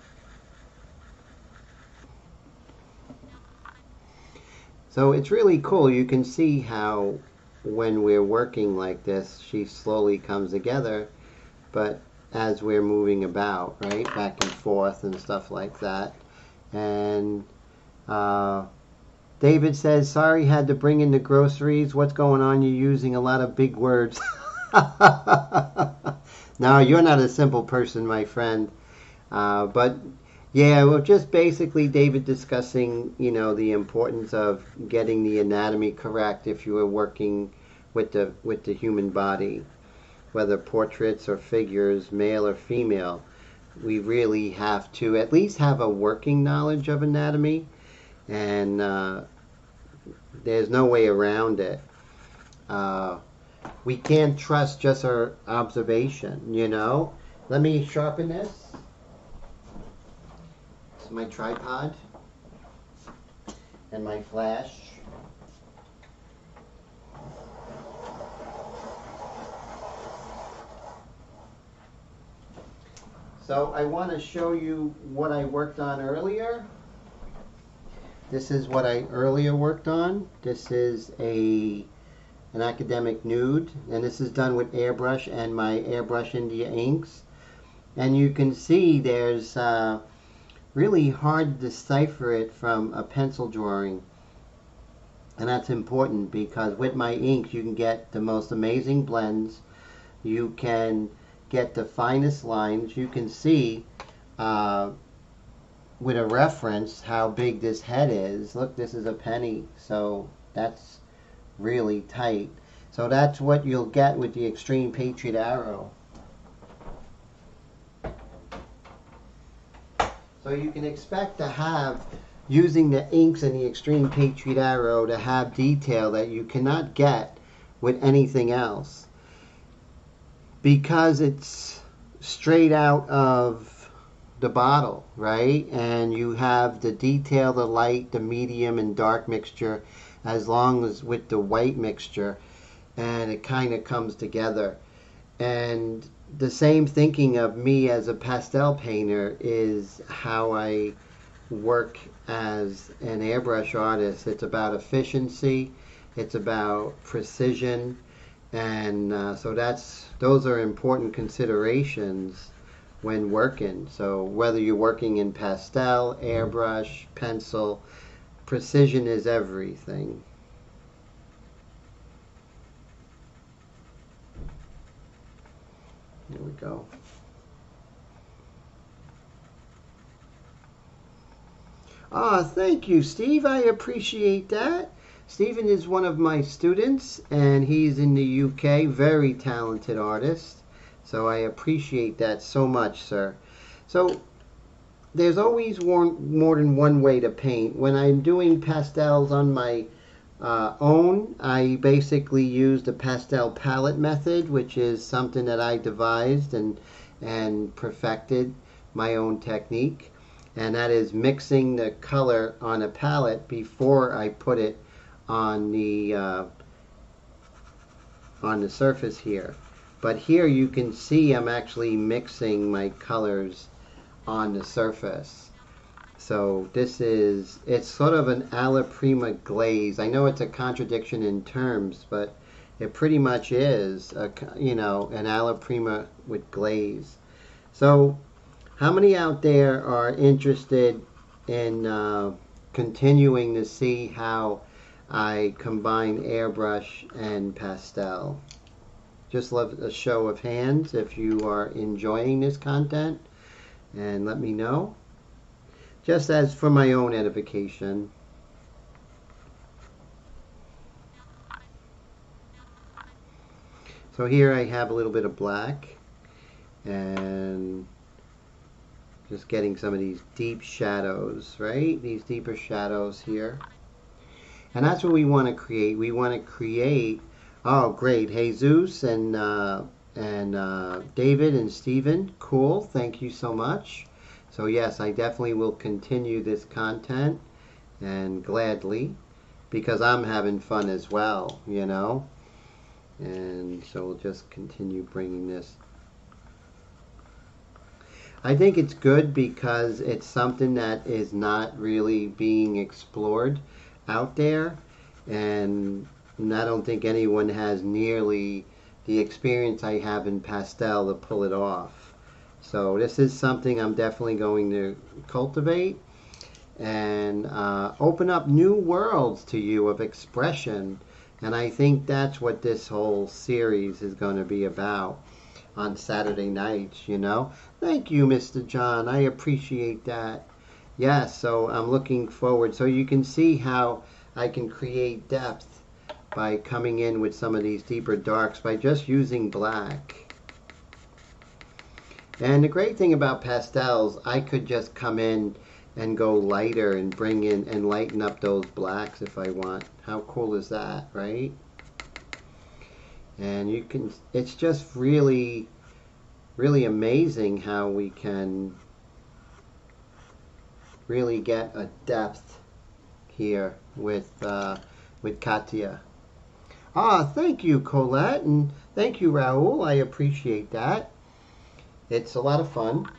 So it's really cool. You can see how when we're working like this, she slowly comes together, but as we're moving about, right, back and forth and stuff like that. And uh, David says, sorry, had to bring in the groceries. What's going on? You're using a lot of big words. no, you're not a simple person, my friend. Uh, but yeah, well, just basically David discussing, you know, the importance of getting the anatomy correct if you were working with the with the human body, whether portraits or figures, male or female. We really have to at least have a working knowledge of anatomy, and uh, there's no way around it. Uh, we can't trust just our observation, you know. Let me sharpen this my tripod and my flash. So I want to show you what I worked on earlier. This is what I earlier worked on. This is a an academic nude. And this is done with airbrush and my airbrush India inks. And you can see there's uh, really hard to decipher it from a pencil drawing. And that's important because with my inks you can get the most amazing blends. You can get the finest lines. You can see uh, with a reference how big this head is. Look, this is a penny. So that's really tight. So that's what you'll get with the Xtreme Patriot Arrow. So you can expect to have, using the inks in the Xtreme Patriot Arrow, to have detail that you cannot get with anything else. Because it's straight out of the bottle, right? And you have the detail, the light, the medium, and dark mixture, as long as with the white mixture, and it kind of comes together. And the same thinking of me as a pastel painter is how I work as an airbrush artist. It's about efficiency, it's about precision, and uh, so that's those are important considerations when working. So whether you're working in pastel, airbrush, pencil, precision is everything. Here we go. Ah, thank you, Steve. I appreciate that. Stephen is one of my students, and he's in the UK. Very talented artist. So I appreciate that so much, sir. So there's always one, more than one way to paint. When I'm doing pastels on my uh, own, I basically use the pastel palette method, which is something that I devised and and perfected my own technique, and that is mixing the color on a palette before I put it on the uh, on the surface here. But here you can see I'm actually mixing my colors on the surface. So this is, it's sort of an alla prima glaze. I know it's a contradiction in terms, but it pretty much is, a, you know, an alla prima with glaze. So how many out there are interested in uh, continuing to see how I combine airbrush and pastel? Just love a show of hands if you are enjoying this content and let me know just as for my own edification. So here I have a little bit of black and just getting some of these deep shadows, right? These deeper shadows here. And that's what we want to create. We want to create, oh great, Jesus and, uh, and uh, David and Stephen, cool, thank you so much. So yes, I definitely will continue this content and gladly because I'm having fun as well, you know. And so we'll just continue bringing this. I think it's good because it's something that is not really being explored out there. And I don't think anyone has nearly the experience I have in pastel to pull it off. So this is something I'm definitely going to cultivate and uh, open up new worlds to you of expression. And I think that's what this whole series is going to be about on Saturday nights, you know. Thank you, Mr. John. I appreciate that. Yes, so I'm looking forward. So you can see how I can create depth by coming in with some of these deeper darks by just using black. And the great thing about pastels, I could just come in and go lighter and bring in and lighten up those blacks if I want. How cool is that, right? And you can, it's just really, really amazing how we can really get a depth here with, uh, with Katya. Ah, thank you, Colette, and thank you, Raul. I appreciate that. It's a lot of fun.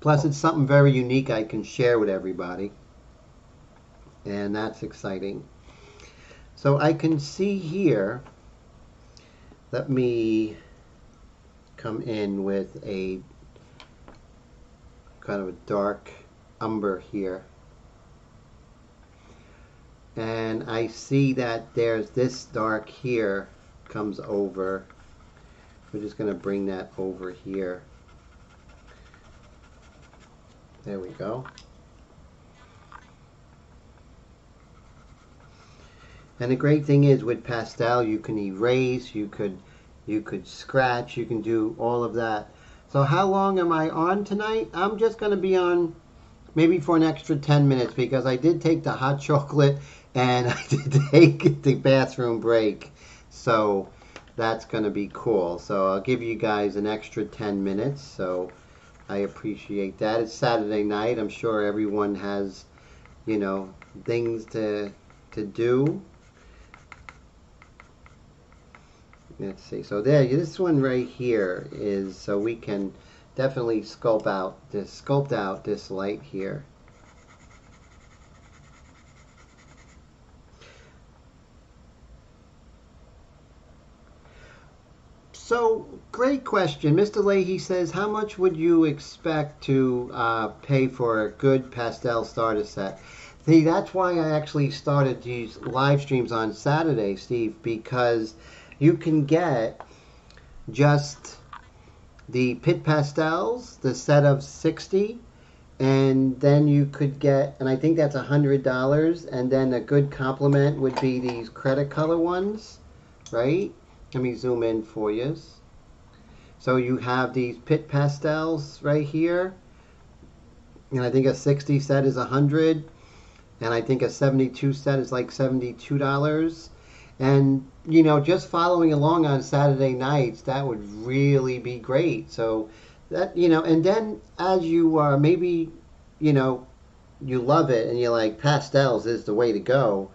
Plus, it's something very unique I can share with everybody. and that's exciting. So I can see here, let me come in with a kind of a dark umber here. And I see that there's this dark here comes over. We're just going to bring that over here. There we go. And the great thing is with pastel, you can erase, you could, you could scratch, you can do all of that. So how long am I on tonight? I'm just going to be on maybe for an extra 10 minutes because I did take the hot chocolate and I did take the bathroom break. So that's going to be cool. So I'll give you guys an extra 10 minutes. So I appreciate that. It's Saturday night. I'm sure everyone has, you know, things to to do. Let's see. So there, this one right here is so we can definitely sculpt out this sculpt out this light here. So, great question. Mr. Leahy says, how much would you expect to uh, pay for a good pastel starter set? See, that's why I actually started these live streams on Saturday, Steve, because you can get just the Pitt Pastels, the set of 60, and then you could get, and I think that's a $100, and then a good complement would be these Cretacolor ones, right? Let me zoom in for you. So you have these Pitt Pastels right here, and I think a 60 set is a 100 and I think a 72 set is like $72 and you know just following along on saturday nights that would really be great. So that you know and then as you are maybe you know you love it and you're like pastels is the way to go.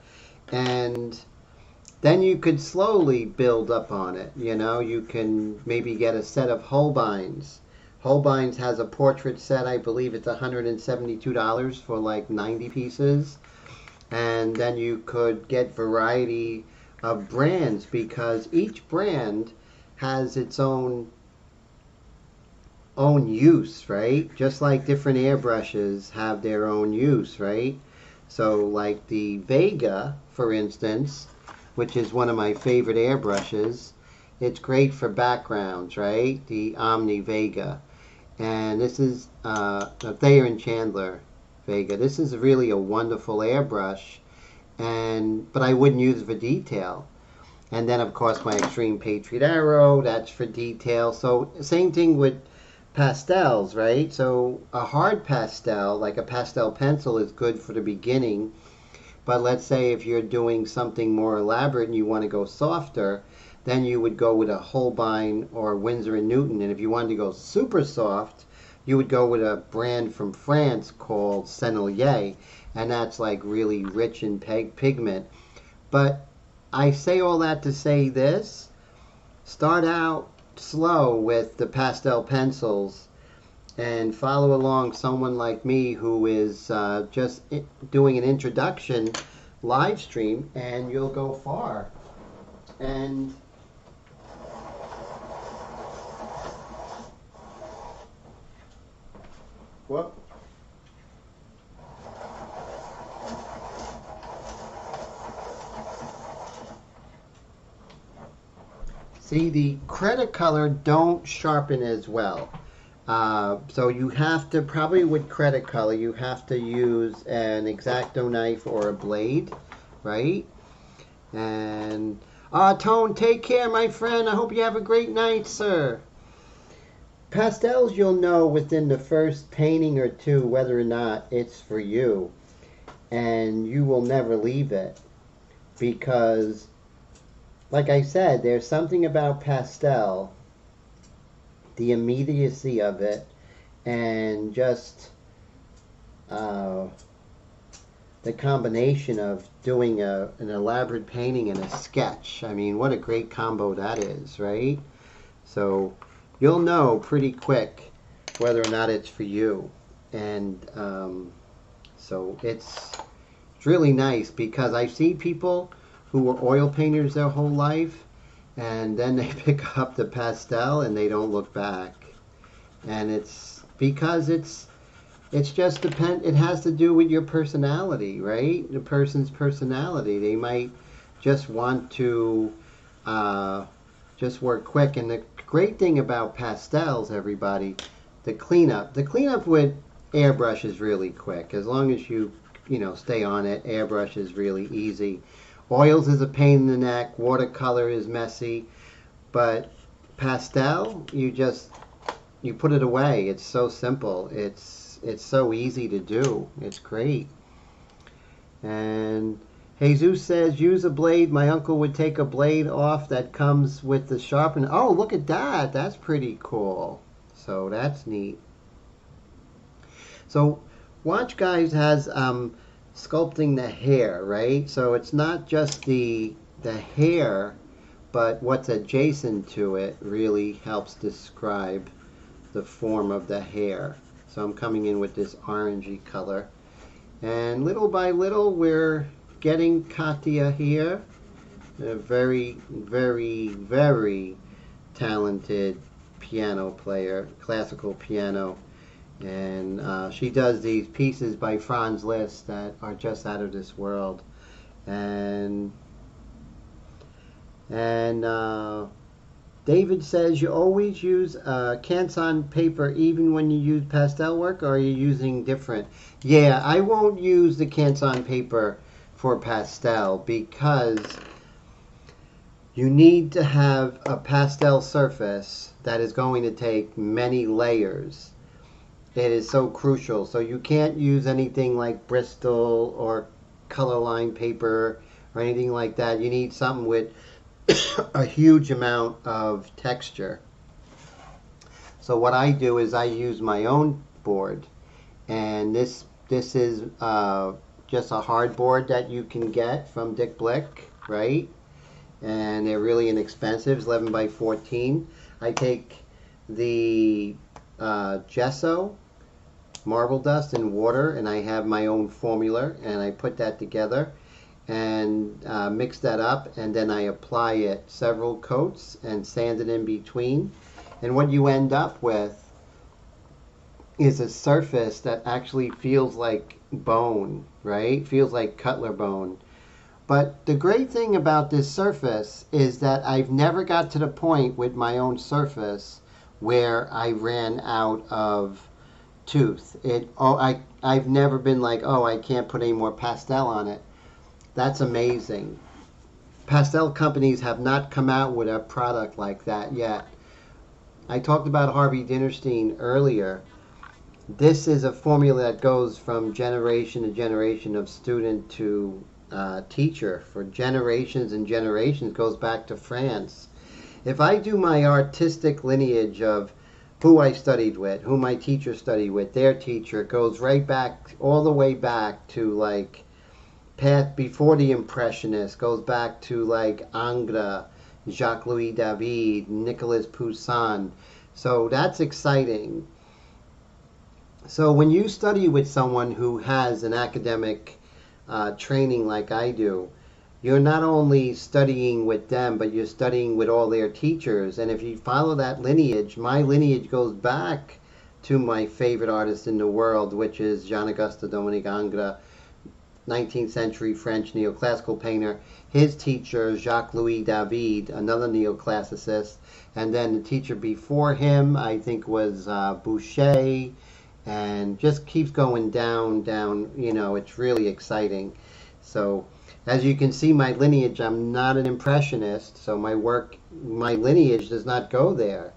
And then you could slowly build up on it. You know you can maybe get a set of holbeins holbeins has a portrait set i believe it's $172 for like 90 pieces. And then you could get variety of brands because each brand has its own own use, right? Just like different airbrushes have their own use, right? So like the Vega, for instance, which is one of my favorite airbrushes, it's great for backgrounds, right? The Omni Vega. And this is uh, Thayer and Chandler Vega. This is really a wonderful airbrush and but I wouldn't use it for detail. And then of course my Xtreme Patriot Arrow, that's for detail. So same thing with pastels, right? So a hard pastel, like a pastel pencil, is good for the beginning. But let's say if you're doing something more elaborate and you want to go softer, then you would go with a Holbein or Winsor & Newton. And if you wanted to go super soft, you would go with a brand from France called Sennelier and that's like really rich in peg pigment. But I say all that to say this start out slow with the pastel pencils and follow along someone like me who is uh, just doing an introduction live stream and you'll go far. And whoop. See, the Cretacolor don't sharpen as well. Uh, so you have to, probably with Cretacolor, you have to use an X-Acto knife or a blade, right? And, uh, Tone, take care, my friend. I hope you have a great night, sir. Pastels, you'll know within the first painting or two whether or not it's for you. And you will never leave it. Because like I said, there's something about pastel, the immediacy of it, and just uh, the combination of doing a, an elaborate painting and a sketch. I mean, what a great combo that is, right? So you'll know pretty quick whether or not it's for you. And um, so it's It's really nice because I see people who were oil painters their whole life and then they pick up the pastel and they don't look back. And it's because it's it's just depend it has to do with your personality, right? The person's personality. They might just want to uh, just work quick. And the great thing about pastels, everybody, the cleanup. The cleanup with airbrush is really quick. As long as you you know stay on it, airbrush is really easy. Oils is a pain in the neck. Watercolor is messy, but pastel, you just you put it away. It's so simple. It's it's so easy to do. It's great. And Jesus says, use a blade. My uncle would take a blade off that comes with the sharpener. Oh, look at that. That's pretty cool. So that's neat. So Watch Guys has um, sculpting the hair, right? So it's not just the the hair, but what's adjacent to it really helps describe the form of the hair. So I'm coming in with this orangey color. And little by little, we're getting Katya here. A very, very, very talented piano player, classical piano. And uh, she does these pieces by Franz Liszt that are just out of this world. And and uh, David says you always use uh, Canson paper even when you use pastel work, or are you using different? Yeah, I won't use the Canson paper for pastel because you need to have a pastel surface that is going to take many layers. It is so crucial. So you can't use anything like Bristol or color line paper or anything like that. You need something with a huge amount of texture. So what I do is I use my own board, and this this is uh, just a hard board that you can get from Dick Blick, right? And they're really inexpensive. It's 11 by 14. I take the uh, gesso, marble dust, and water, and I have my own formula, and I put that together and uh, mix that up and then I apply it several coats and sand it in between. And what you end up with is a surface that actually feels like bone right? Feels like cuttlebone. But the great thing about this surface is that I've never got to the point with my own surface where I ran out of tooth it oh I I've never been like oh I can't put any more pastel on it that's amazing. Pastel companies have not come out with a product like that yet. I talked about Harvey Dinnerstein earlier. This is a formula that goes from generation to generation of student to uh, teacher for generations and generations goes back to France. If I do my artistic lineage of who I studied with, who my teacher studied with, their teacher, goes right back all the way back to like path before the Impressionists goes back to like Ingres, Jacques Louis David, Nicolas Poussin. So that's exciting. So when you study with someone who has an academic uh, training like I do, you're not only studying with them, but you're studying with all their teachers. And if you follow that lineage, my lineage goes back to my favorite artist in the world, which is Jean Auguste Dominique Ingres 19th century French neoclassical painter, his teacher, Jacques Louis David, another neoclassicist, and then the teacher before him, I think, was uh, Boucher, and just keeps going down, down. You know, it's really exciting. So, as you can see, my lineage, I'm not an impressionist, so my work, my lineage does not go there.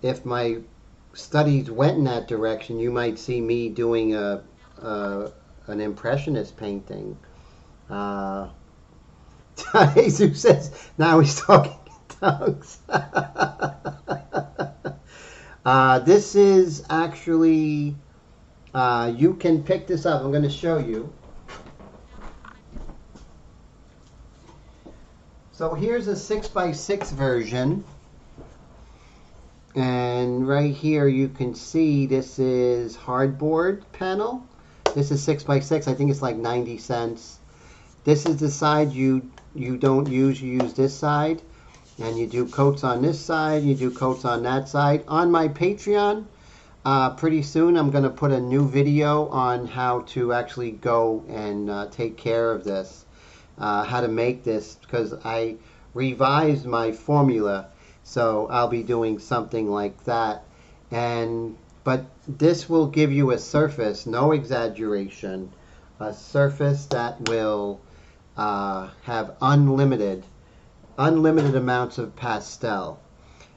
If my studies went in that direction, you might see me doing a, a an impressionist painting. Uh, Jesus says, now he's talking in tongues. uh, this is actually, uh, you can pick this up. I'm going to show you. So here's a 6 by 6 version. And right here you can see this is hardboard panel This is six by six. I think it's like 90 cents. This is the side you you don't use. You use this side, and you do coats on this side. You do coats on that side. On my Patreon, uh, pretty soon I'm going to put a new video on how to actually go and uh, take care of this, uh, how to make this, because I revised my formula, so I'll be doing something like that. And but this will give you a surface, no exaggeration, a surface that will uh, have unlimited, unlimited amounts of pastel.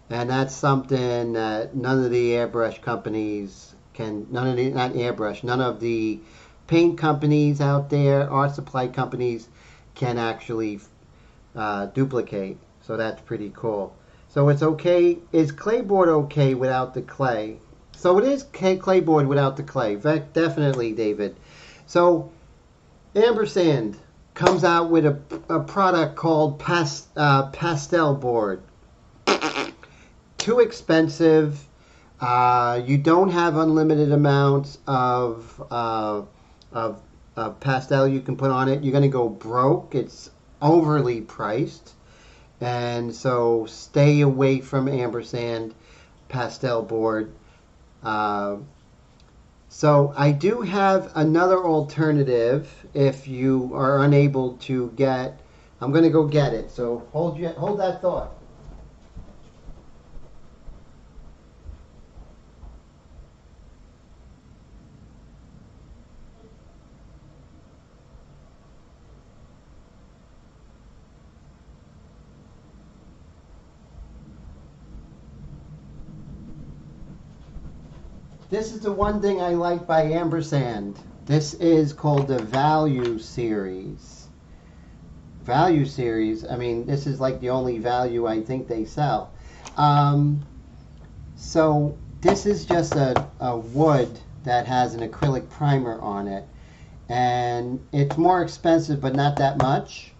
And that's something that none of the airbrush companies can, none of the, not airbrush, none of the paint companies out there, art supply companies can actually uh, duplicate. So that's pretty cool. So it's okay. Is clayboard okay without the clay? So it is clayboard without the clay. Definitely, David. So Ampersand comes out with a, a product called uh, Pastel Board. Too expensive. Uh, you don't have unlimited amounts of, uh, of, of pastel you can put on it. You're going to go broke. It's overly priced. And so stay away from ampersand pastel board. Uh, so I do have another alternative if you are unable to get. I'm going to go get it. So hold you, hold that thought. This is the one thing I like by Ampersand. This is called the Value Series. Value Series, I mean, this is like the only value I think they sell. Um, so this is just a, a wood that has an acrylic primer on it. And it's more expensive, but not that much.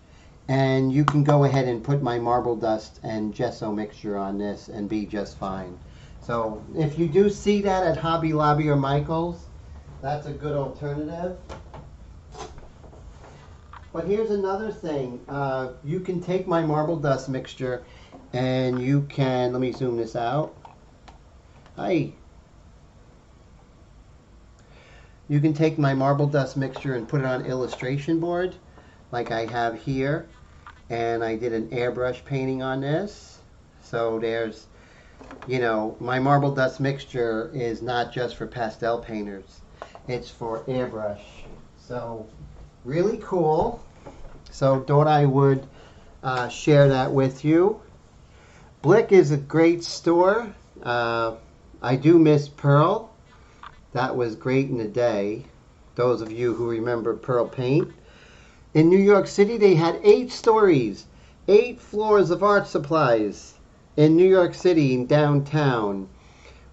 And you can go ahead and put my marble dust and gesso mixture on this and be just fine. So if you do see that at Hobby Lobby or Michael's, that's a good alternative. But here's another thing. Uh, you can take my marble dust mixture and you can, let me zoom this out. Hi. You can take my marble dust mixture and put it on illustration board like I have here. And I did an airbrush painting on this. So there's you know, my marble dust mixture is not just for pastel painters. It's for airbrush. So, really cool. So, thought I would uh, share that with you. Blick is a great store. Uh, I do miss Pearl. That was great in the day. Those of you who remember Pearl Paint. In New York City, they had eight stories, eight floors of art supplies in New York City, in downtown,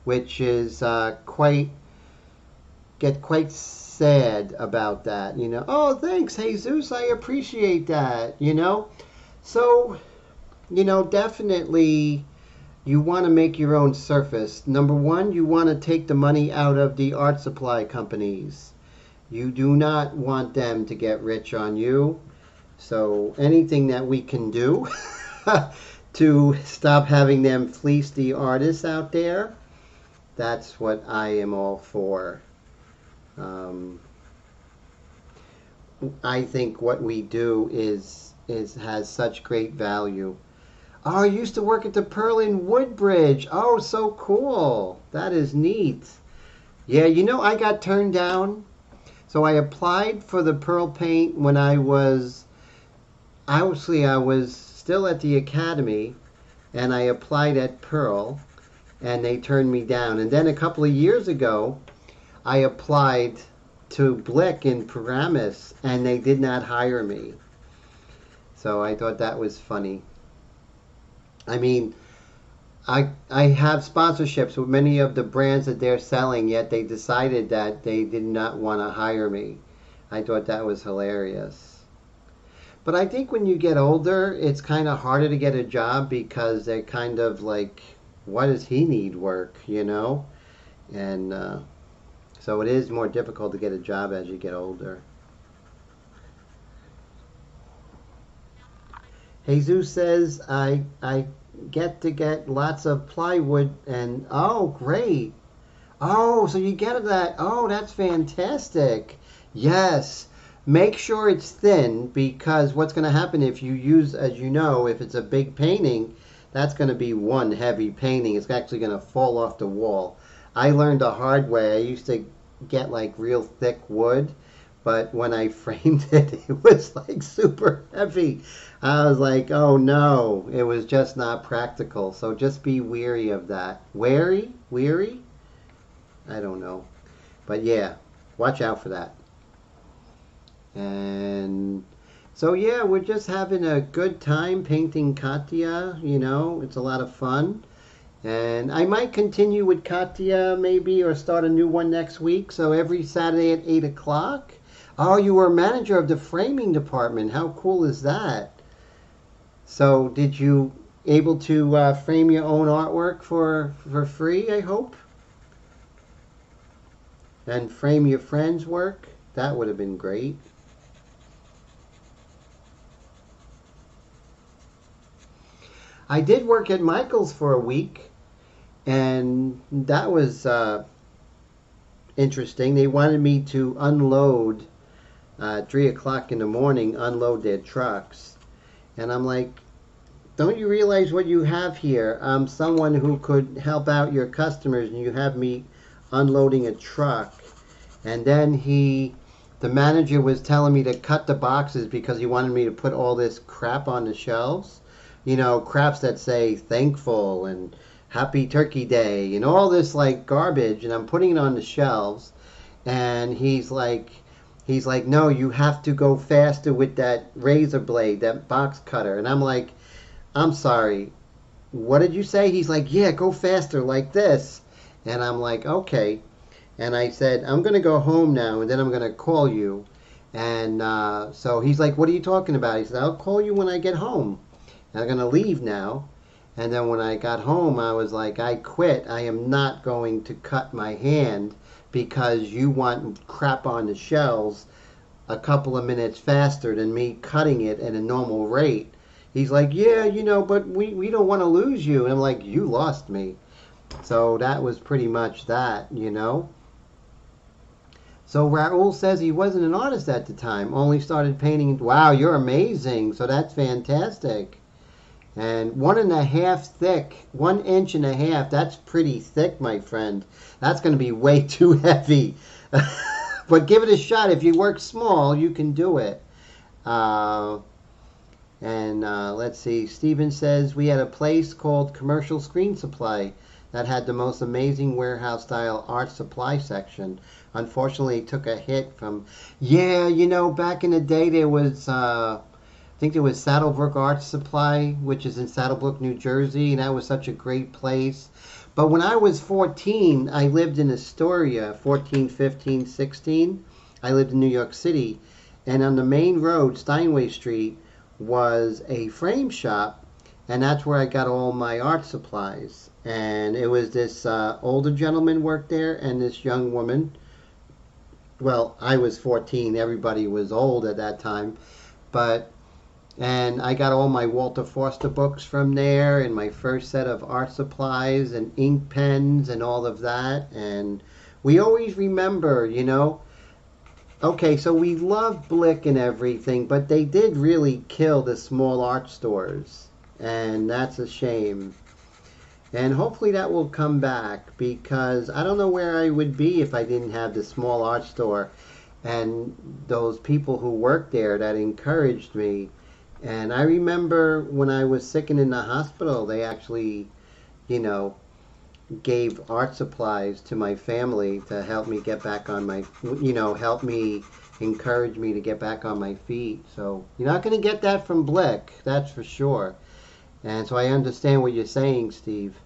which is uh, quite get quite sad about that. You know, oh thanks, Jesus, I appreciate that. You know, so you know definitely you want to make your own surface. Number one, you want to take the money out of the art supply companies. You do not want them to get rich on you. So anything that we can do to stop having them fleece the artists out there, that's what I am all for. Um, I think what we do is is has such great value. Oh, I used to work at the Pearl in Woodbridge. Oh, so cool. That is neat. Yeah, you know, I got turned down. So I applied for the Pearl paint when I was, obviously, I was still at the academy and I applied at Pearl and they turned me down. And then a couple of years ago, I applied to Blick in Paramus and they did not hire me. So I thought that was funny. I mean, I I have sponsorships with many of the brands that they're selling, yet they decided that they did not want to hire me. I thought that was hilarious. But I think when you get older, it's kind of harder to get a job because they're kind of like, why does he need work, you know? And uh, So it is more difficult to get a job as you get older. Jesus says, I, I get to get lots of plywood and, oh, great. Oh, so you get that. Oh, that's fantastic. Yes. Make sure it's thin because what's going to happen if you use, as you know, if it's a big painting, that's going to be one heavy painting. It's actually going to fall off the wall. I learned the hard way. I used to get like real thick wood, but when I framed it, it was like super heavy. I was like, oh no, it was just not practical. So just be weary of that. Wary? Weary? I don't know. But yeah, watch out for that. And so yeah, we're just having a good time painting Katya, you know, it's a lot of fun. And I might continue with Katya maybe or start a new one next week. So every Saturday at 8 o'clock. Oh, you were manager of the framing department. How cool is that? So did you able to uh, frame your own artwork for, for free, I hope? And frame your friend's work? That would have been great. I did work at Michael's for a week, and that was uh, interesting. They wanted me to unload uh, three o'clock in the morning, unload their trucks, and I'm like, "Don't you realize what you have here? I'm someone who could help out your customers, and you have me unloading a truck." And then he, the manager was telling me to cut the boxes because he wanted me to put all this crap on the shelves you know, craps that say thankful and happy turkey day and all this like garbage and I'm putting it on the shelves and he's like he's like no you have to go faster with that razor blade that box cutter. And I'm like I'm sorry. What did you say? He's like yeah go faster like this. And I'm like okay. And I said I'm gonna go home now and then I'm gonna call you. And uh, so he's like what are you talking about? He said I'll call you when I get home I'm going to leave now. And then when I got home, I was like, I quit. I am not going to cut my hand because you want crap on the shells a couple of minutes faster than me cutting it at a normal rate. He's like, yeah, you know, but we, we don't want to lose you. And I'm like, you lost me. So that was pretty much that, you know. So Raul says he wasn't an artist at the time, only started painting. Wow, you're amazing. So that's fantastic and one and a half thick, one inch and a half. That's pretty thick, my friend. That's going to be way too heavy. but give it a shot. If you work small, you can do it. Uh, and uh, let's see. Steven says we had a place called Commercial Screen Supply that had the most amazing warehouse style art supply section. Unfortunately, it took a hit from. Yeah, you know, back in the day, there was. Uh, think there was Saddlebrook Art Supply, which is in Saddlebrook, New Jersey, and that was such a great place. But when I was 14, I lived in Astoria, 14, 15, 16. I lived in New York City. And on the main road, Steinway Street, was a frame shop. And that's where I got all my art supplies. And it was this uh, older gentleman worked there and this young woman. Well, I was 14. Everybody was old at that time. But and I got all my Walter Foster books from there and my first set of art supplies and ink pens and all of that. And we always remember, you know, okay, so we love Blick and everything, but they did really kill the small art stores. And that's a shame. And hopefully that will come back because I don't know where I would be if I didn't have the small art store and those people who worked there that encouraged me and I remember when I was sick and in the hospital, they actually, you know, gave art supplies to my family to help me get back on my, you know, help me, encourage me to get back on my feet. So you're not going to get that from Blick, that's for sure. And so I understand what you're saying, Steve.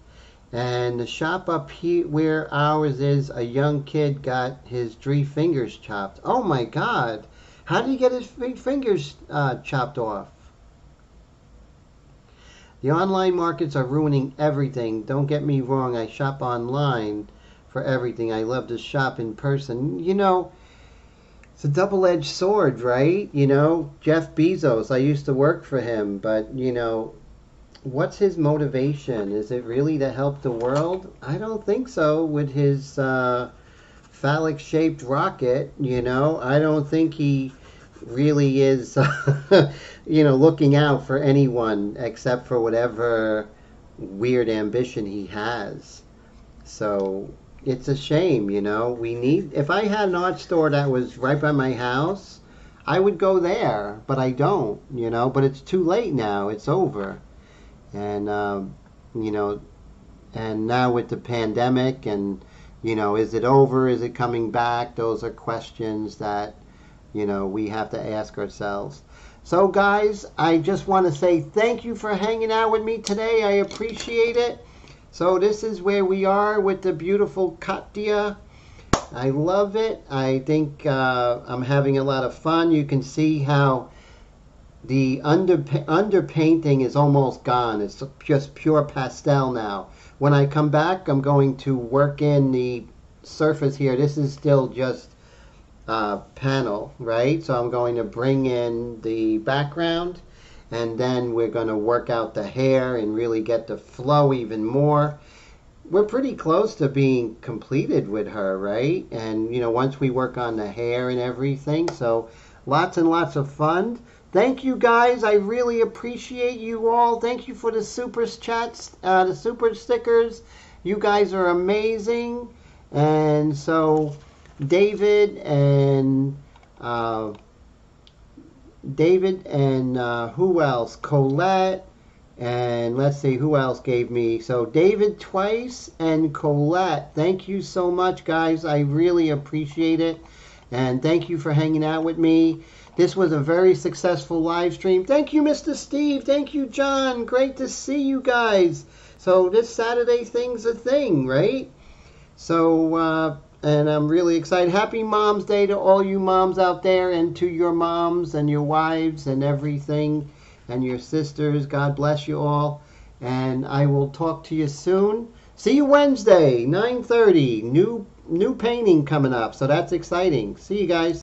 And the shop up here where ours is, a young kid got his three fingers chopped. Oh my God! How did he get his fingers uh, chopped off? The online markets are ruining everything. Don't get me wrong, I shop online for everything. I love to shop in person. You know, it's a double-edged sword, right? You know, Jeff Bezos. I used to work for him, but you know, what's his motivation? Is it really to help the world? I don't think so. With his uh, phallic-shaped rocket, you know, I don't think he really is, you know, looking out for anyone except for whatever weird ambition he has. So it's a shame, you know. We need. If I had an art store that was right by my house, I would go there, but I don't, you know. But it's too late now. It's over, and um, you know, and now with the pandemic, and you know, is it over? Is it coming back? Those are questions that you know we have to ask ourselves. So, guys, I just want to say thank you for hanging out with me today. I appreciate it. So, this is where we are with the beautiful Katya. I love it. I think uh, I'm having a lot of fun. You can see how the under underpainting is almost gone. It's just pure pastel now. When I come back, I'm going to work in the surface here. This is still just uh, panel, right? So I'm going to bring in the background and then we're going to work out the hair and really get the flow even more. We're pretty close to being completed with her, right? And, you know, once we work on the hair and everything, so lots and lots of fun. Thank you guys. I really appreciate you all. Thank you for the super chats, uh, the super stickers. You guys are amazing. And so David and uh, David and uh, who else? Colette and let's see who else gave me. So David twice and Colette. Thank you so much, guys. I really appreciate it. And thank you for hanging out with me. This was a very successful live stream. Thank you, Mr. Steve. Thank you, John. Great to see you guys. So this Saturday thing's a thing, right? So uh, and I'm really excited. Happy Mom's Day to all you moms out there and to your moms and your wives and everything and your sisters. God bless you all. And I will talk to you soon. See you Wednesday, 9:30. New new painting coming up, so that's exciting. See you guys.